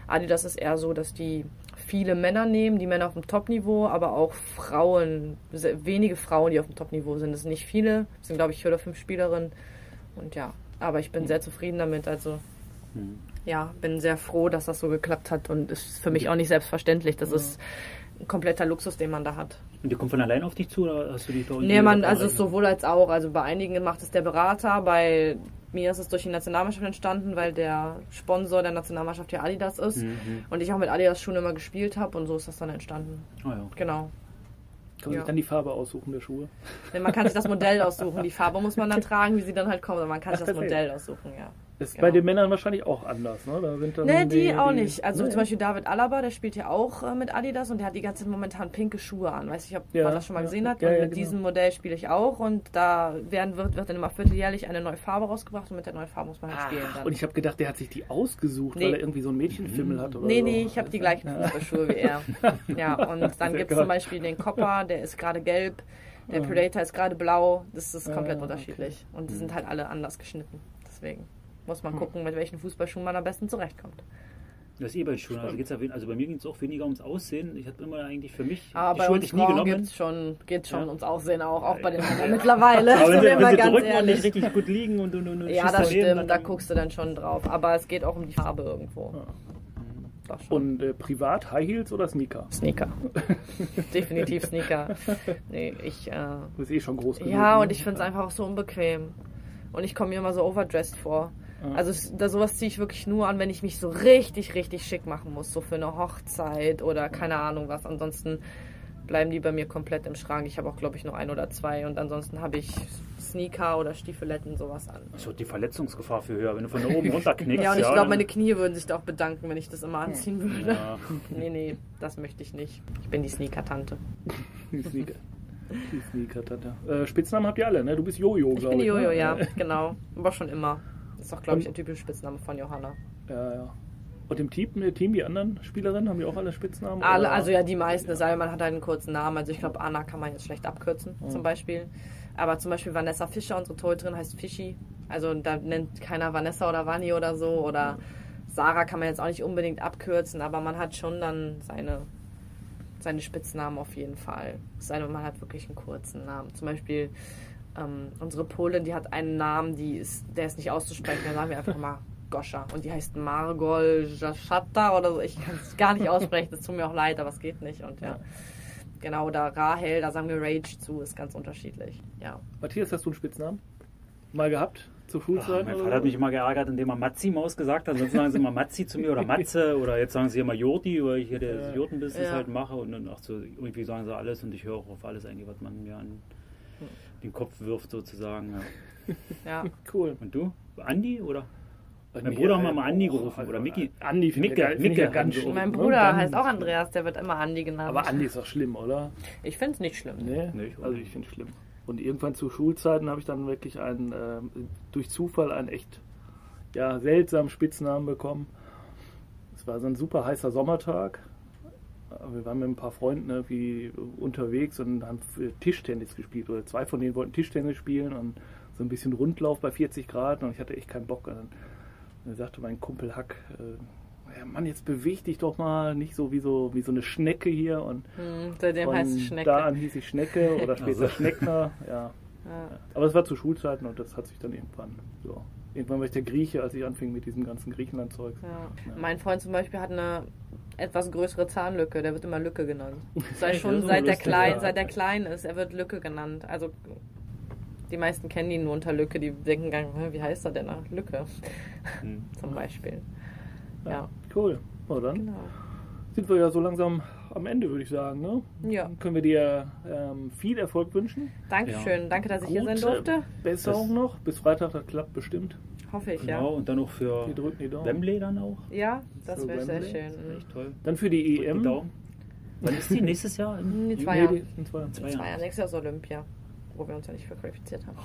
Adidas ist eher so, dass die viele Männer nehmen, die Männer auf dem Top-Niveau, aber auch Frauen, sehr wenige Frauen, die auf dem Top-Niveau sind. Das sind nicht viele, das sind glaube ich vier oder fünf Spielerinnen. Und ja, aber ich bin sehr zufrieden damit. Also Mhm. ja, bin sehr froh, dass das so geklappt hat und ist für mich auch nicht selbstverständlich. Das ist ein kompletter Luxus, den man da hat. Und die kommt von allein auf dich zu oder hast du die da Nee, man, also sowohl als auch. Also bei einigen macht es der Berater, bei mir ist es durch die Nationalmannschaft entstanden, weil der Sponsor der Nationalmannschaft ja Adidas ist Mhm. und ich auch mit Adidas schon immer gespielt habe und so ist das dann entstanden. Oh, ja. Genau. Kann man Ja. sich dann die Farbe aussuchen der Schuhe? Man kann sich das Modell aussuchen. Die Farbe muss man dann <laughs> tragen, wie sie dann halt kommt. Aber man kann sich das. Modell aussuchen, ja. Ist Genau. bei den Männern wahrscheinlich auch anders, ne? Da sind dann Nee, die, auch nicht. Also Nee. zum Beispiel David Alaba, der spielt ja auch äh, mit Adidas und der hat die ganze Zeit momentan pinke Schuhe an. Weiß ich, ob Ja, man das schon mal ja. gesehen hat. Ja, und ja, mit genau. diesem Modell spiele ich auch und da werden, wird, wird dann immer vierteljährlich eine neue Farbe rausgebracht und mit der neuen Farbe muss man halt spielen. Dann. Und ich habe gedacht, der hat sich die ausgesucht, Nee. weil er irgendwie so einen Mädchenfimmel hat oder Nee, so. nee, ich habe die gleichen Fußballschuhe wie er. <laughs> Ja, und dann gibt es zum Beispiel den Copper, der ist gerade gelb, der Predator ist gerade blau. Das ist komplett Ah, unterschiedlich. Und die sind halt alle anders geschnitten. Deswegen muss Hm. man gucken, mit welchen Fußballschuhen man am besten zurechtkommt. Das ist eh bei Schuhen. Also, geht's ja also bei mir ging es auch weniger ums Aussehen. Ich hatte immer eigentlich für mich, Aber die bei Schuhe uns ich nie genommen. geht's schon, geht schon Ja. ums Aussehen auch, auch bei den Männern mittlerweile. <laughs> Aber wenn wenn sie ganz drücken und nicht richtig gut liegen und, und, und, und Ja, das daneben, stimmt, dann- da guckst du dann schon drauf. Aber es geht auch um die Farbe irgendwo. Schon. Und äh, privat High Heels oder Sneaker? Sneaker. <laughs> Definitiv Sneaker. Nee, ich, äh, Du bist eh schon groß genug. ja, ne? und ich finde es einfach auch so unbequem. Und ich komme mir immer so overdressed vor. Ja. Also da, sowas ziehe ich wirklich nur an, wenn ich mich so richtig, richtig schick machen muss. So für eine Hochzeit oder keine Ahnung was. Ansonsten bleiben die bei mir komplett im Schrank. Ich habe auch, glaube ich, noch ein oder zwei. Und ansonsten habe ich Sneaker oder Stiefeletten, sowas an. Das wird die Verletzungsgefahr für höher, wenn du von da oben runter knickst. <laughs> Ja, und ich dann- glaube, meine Knie würden sich da auch bedanken, wenn ich das immer anziehen würde. Ja. <laughs> Nee, nee, das möchte ich nicht. Ich bin die Sneaker-Tante. <laughs> Die Sneaker. Die Sneaker, Tante. Äh, Spitznamen habt ihr alle, ne? Du bist Jojo, Ich glaube bin ich. die Jojo, ne? ja, genau. Aber schon immer. Das ist auch, glaube ich, ein typischer Spitzname von Johanna. Ja, ja. Und im Team, Team, die anderen Spielerinnen, haben die auch alle Spitznamen? Alle, oder? also ja, die meisten, es sei denn, man hat einen kurzen Namen. Also ich glaube, Anna kann man jetzt schlecht abkürzen, zum Beispiel. Aber zum Beispiel Vanessa Fischer, unsere Torhüterin, heißt Fischi. Also da nennt keiner Vanessa oder Vanni oder so. Oder Sarah kann man jetzt auch nicht unbedingt abkürzen, aber man hat schon dann seine, seine Spitznamen auf jeden Fall. Es sei denn, man hat wirklich einen kurzen Namen. Zum Beispiel ähm, unsere Polin, die hat einen Namen, die ist, der ist nicht auszusprechen. Da sagen wir einfach mal Goscha. Und die heißt Margol Jashata oder so. Ich kann es gar nicht aussprechen. Das tut mir auch leid, aber es geht nicht. Und ja. Genau, oder Rahel, da sagen wir Rage zu, ist ganz unterschiedlich. Ja. Matthias, hast du einen Spitznamen? Mal gehabt? Zur Ach, Schulzeit? mein Vater hat mich immer geärgert, indem er Matzi-Maus gesagt hat. Sonst sagen sie immer Matzi zu mir oder Matze <laughs> oder jetzt sagen sie immer Joti, weil ich hier Ja. das Joten-Business Ja. halt mache und dann auch so irgendwie sagen sie alles und ich höre auch auf alles eigentlich, was man mir an den Kopf wirft sozusagen. Ja. <laughs> ja. Cool. Und du? Andi oder? Bei Mein mir, Bruder hat äh, mal Andi gerufen, also, oder Micky. Andi finde ich, Micke, ja- ja Micke ganz schlimm. Mein ne? Bruder heißt auch. Andreas, der wird immer Andi genannt. Aber Andi ist doch schlimm, oder? ich finde es nicht schlimm. Nee, Nee, ich auch also nicht. ich finde es schlimm. Und irgendwann zu Schulzeiten habe ich dann wirklich einen, ähm, durch Zufall einen echt ja, seltsamen Spitznamen bekommen. Es war so ein super heißer Sommertag. Wir waren mit ein paar Freunden irgendwie unterwegs und haben Tischtennis gespielt. Oder zwei von denen wollten Tischtennis spielen und so ein bisschen Rundlauf bei 40 Grad und ich hatte echt keinen Bock. Und dann, sagte mein Kumpel Hack, äh, ja, Mann, jetzt beweg dich doch mal, nicht so wie so, wie so eine Schnecke hier. Und Hm, seitdem von heißt es Schnecke. da an hieß ich Schnecke oder später Schneckner. Ja. Ja. Aber es war zu Schulzeiten und das hat sich dann irgendwann so. Irgendwann war ich der Grieche, als ich anfing mit diesem ganzen Griechenland-Zeug. Ja. Mein Freund zum Beispiel hat eine etwas größere Zahnlücke, der wird immer Lücke genannt. <laughs> Sei schon seit der lustig, klein, ja. seit der klein ist, er wird Lücke genannt. Also die meisten kennen ihn nur unter Lücke, die denken gar nicht, "Hä, wie heißt er denn nach Lücke? Hm. <laughs> Zum Beispiel. Ja, Cool. Dann genau. sind wir ja so langsam am Ende, würde ich sagen. Ne? Ja, Dann können wir dir ähm, viel Erfolg wünschen. Dankeschön. Danke, dass ich hier sein Gute durfte. Besserung Das- noch. Bis Freitag, das klappt bestimmt. Hoffe ich, Genau, ja. und dann auch für Wir drücken die Daumen. Wembley dann auch. Ja, das wäre sehr schön. Das echt toll. Dann für die Drückt die EM. Daumen. Wann ist die? <laughs> Nächstes Jahr? Im In zwei Jahren. die- in zwei Jahren. Zwei Zwei Jahre. Jahre, nächstes Jahr ist Olympia, wo wir uns ja nicht für qualifiziert haben.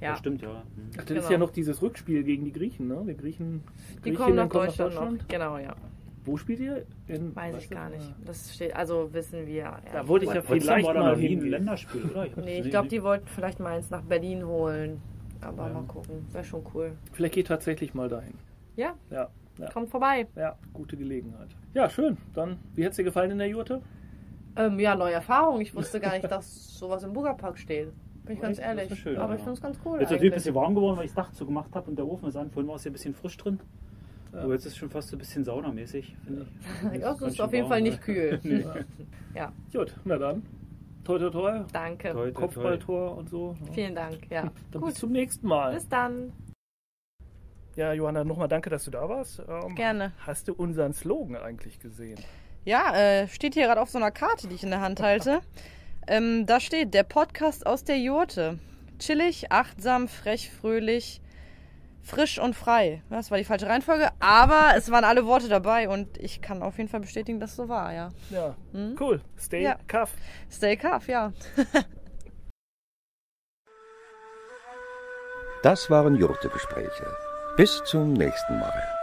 Ja. Ja, stimmt, ja. Hm. Ach, das Genau. ist ja noch dieses Rückspiel gegen die Griechen, ne? Die Griechen. die Griechinnen kommen nach kommen Deutschland, noch. Genau, ja. Wo spielt ihr? In, Weiß ich gar nicht. Das steht, also wissen wir. Ja. Da wollte ich ja vielleicht mal noch nie ein hingehen. Länderspiel, oder? hab's Nee, ich glaube, die wollten vielleicht mal eins nach Berlin holen. Aber Ja. mal gucken. Wäre schon cool. Vielleicht geht tatsächlich mal dahin. Ja, Ja, ja, kommt vorbei. ja, gute Gelegenheit. Ja, schön. Dann, wie hat es dir gefallen in der Jurte? Ähm, ja, neue Erfahrung. Ich wusste gar nicht, <laughs> dass sowas im Burgerpark steht. Bin ich ganz Echt? Das ehrlich. schön, aber ja. ich finde es ganz cool. Jetzt ist natürlich ein bisschen warm geworden, weil ich das Dach zugemacht habe und der Ofen ist an. Vorhin war es ja ein bisschen frisch drin. Ja. Aber jetzt ist es schon fast so ein bisschen saunamäßig, finde ich. <laughs> Ja, es ist auf jeden Fall ne? nicht kühl. <laughs> Nee. Ja, Gut, na dann. Toi, toi, toi. danke. Toi, toi, toi. Kopfballtor und so. Vielen Dank. Ja, Dann gut. bis zum nächsten Mal. Bis dann. Ja, Johanna, nochmal danke, dass du da warst. Ähm, Gerne. Hast du unseren Slogan eigentlich gesehen? Ja, äh, steht hier gerade auf so einer Karte, die ich in der Hand halte. <laughs> ähm, da steht der Podcast aus der Jurte. Chillig, achtsam, frech, fröhlich, frisch und frei. Das war die falsche Reihenfolge, aber es waren alle Worte dabei und ich kann auf jeden Fall bestätigen, dass es so war, ja. Ja, Hm? cool. Stay Ja. cuff. Stay calm, ja. Das waren Jurte-Gespräche. Bis zum nächsten Mal.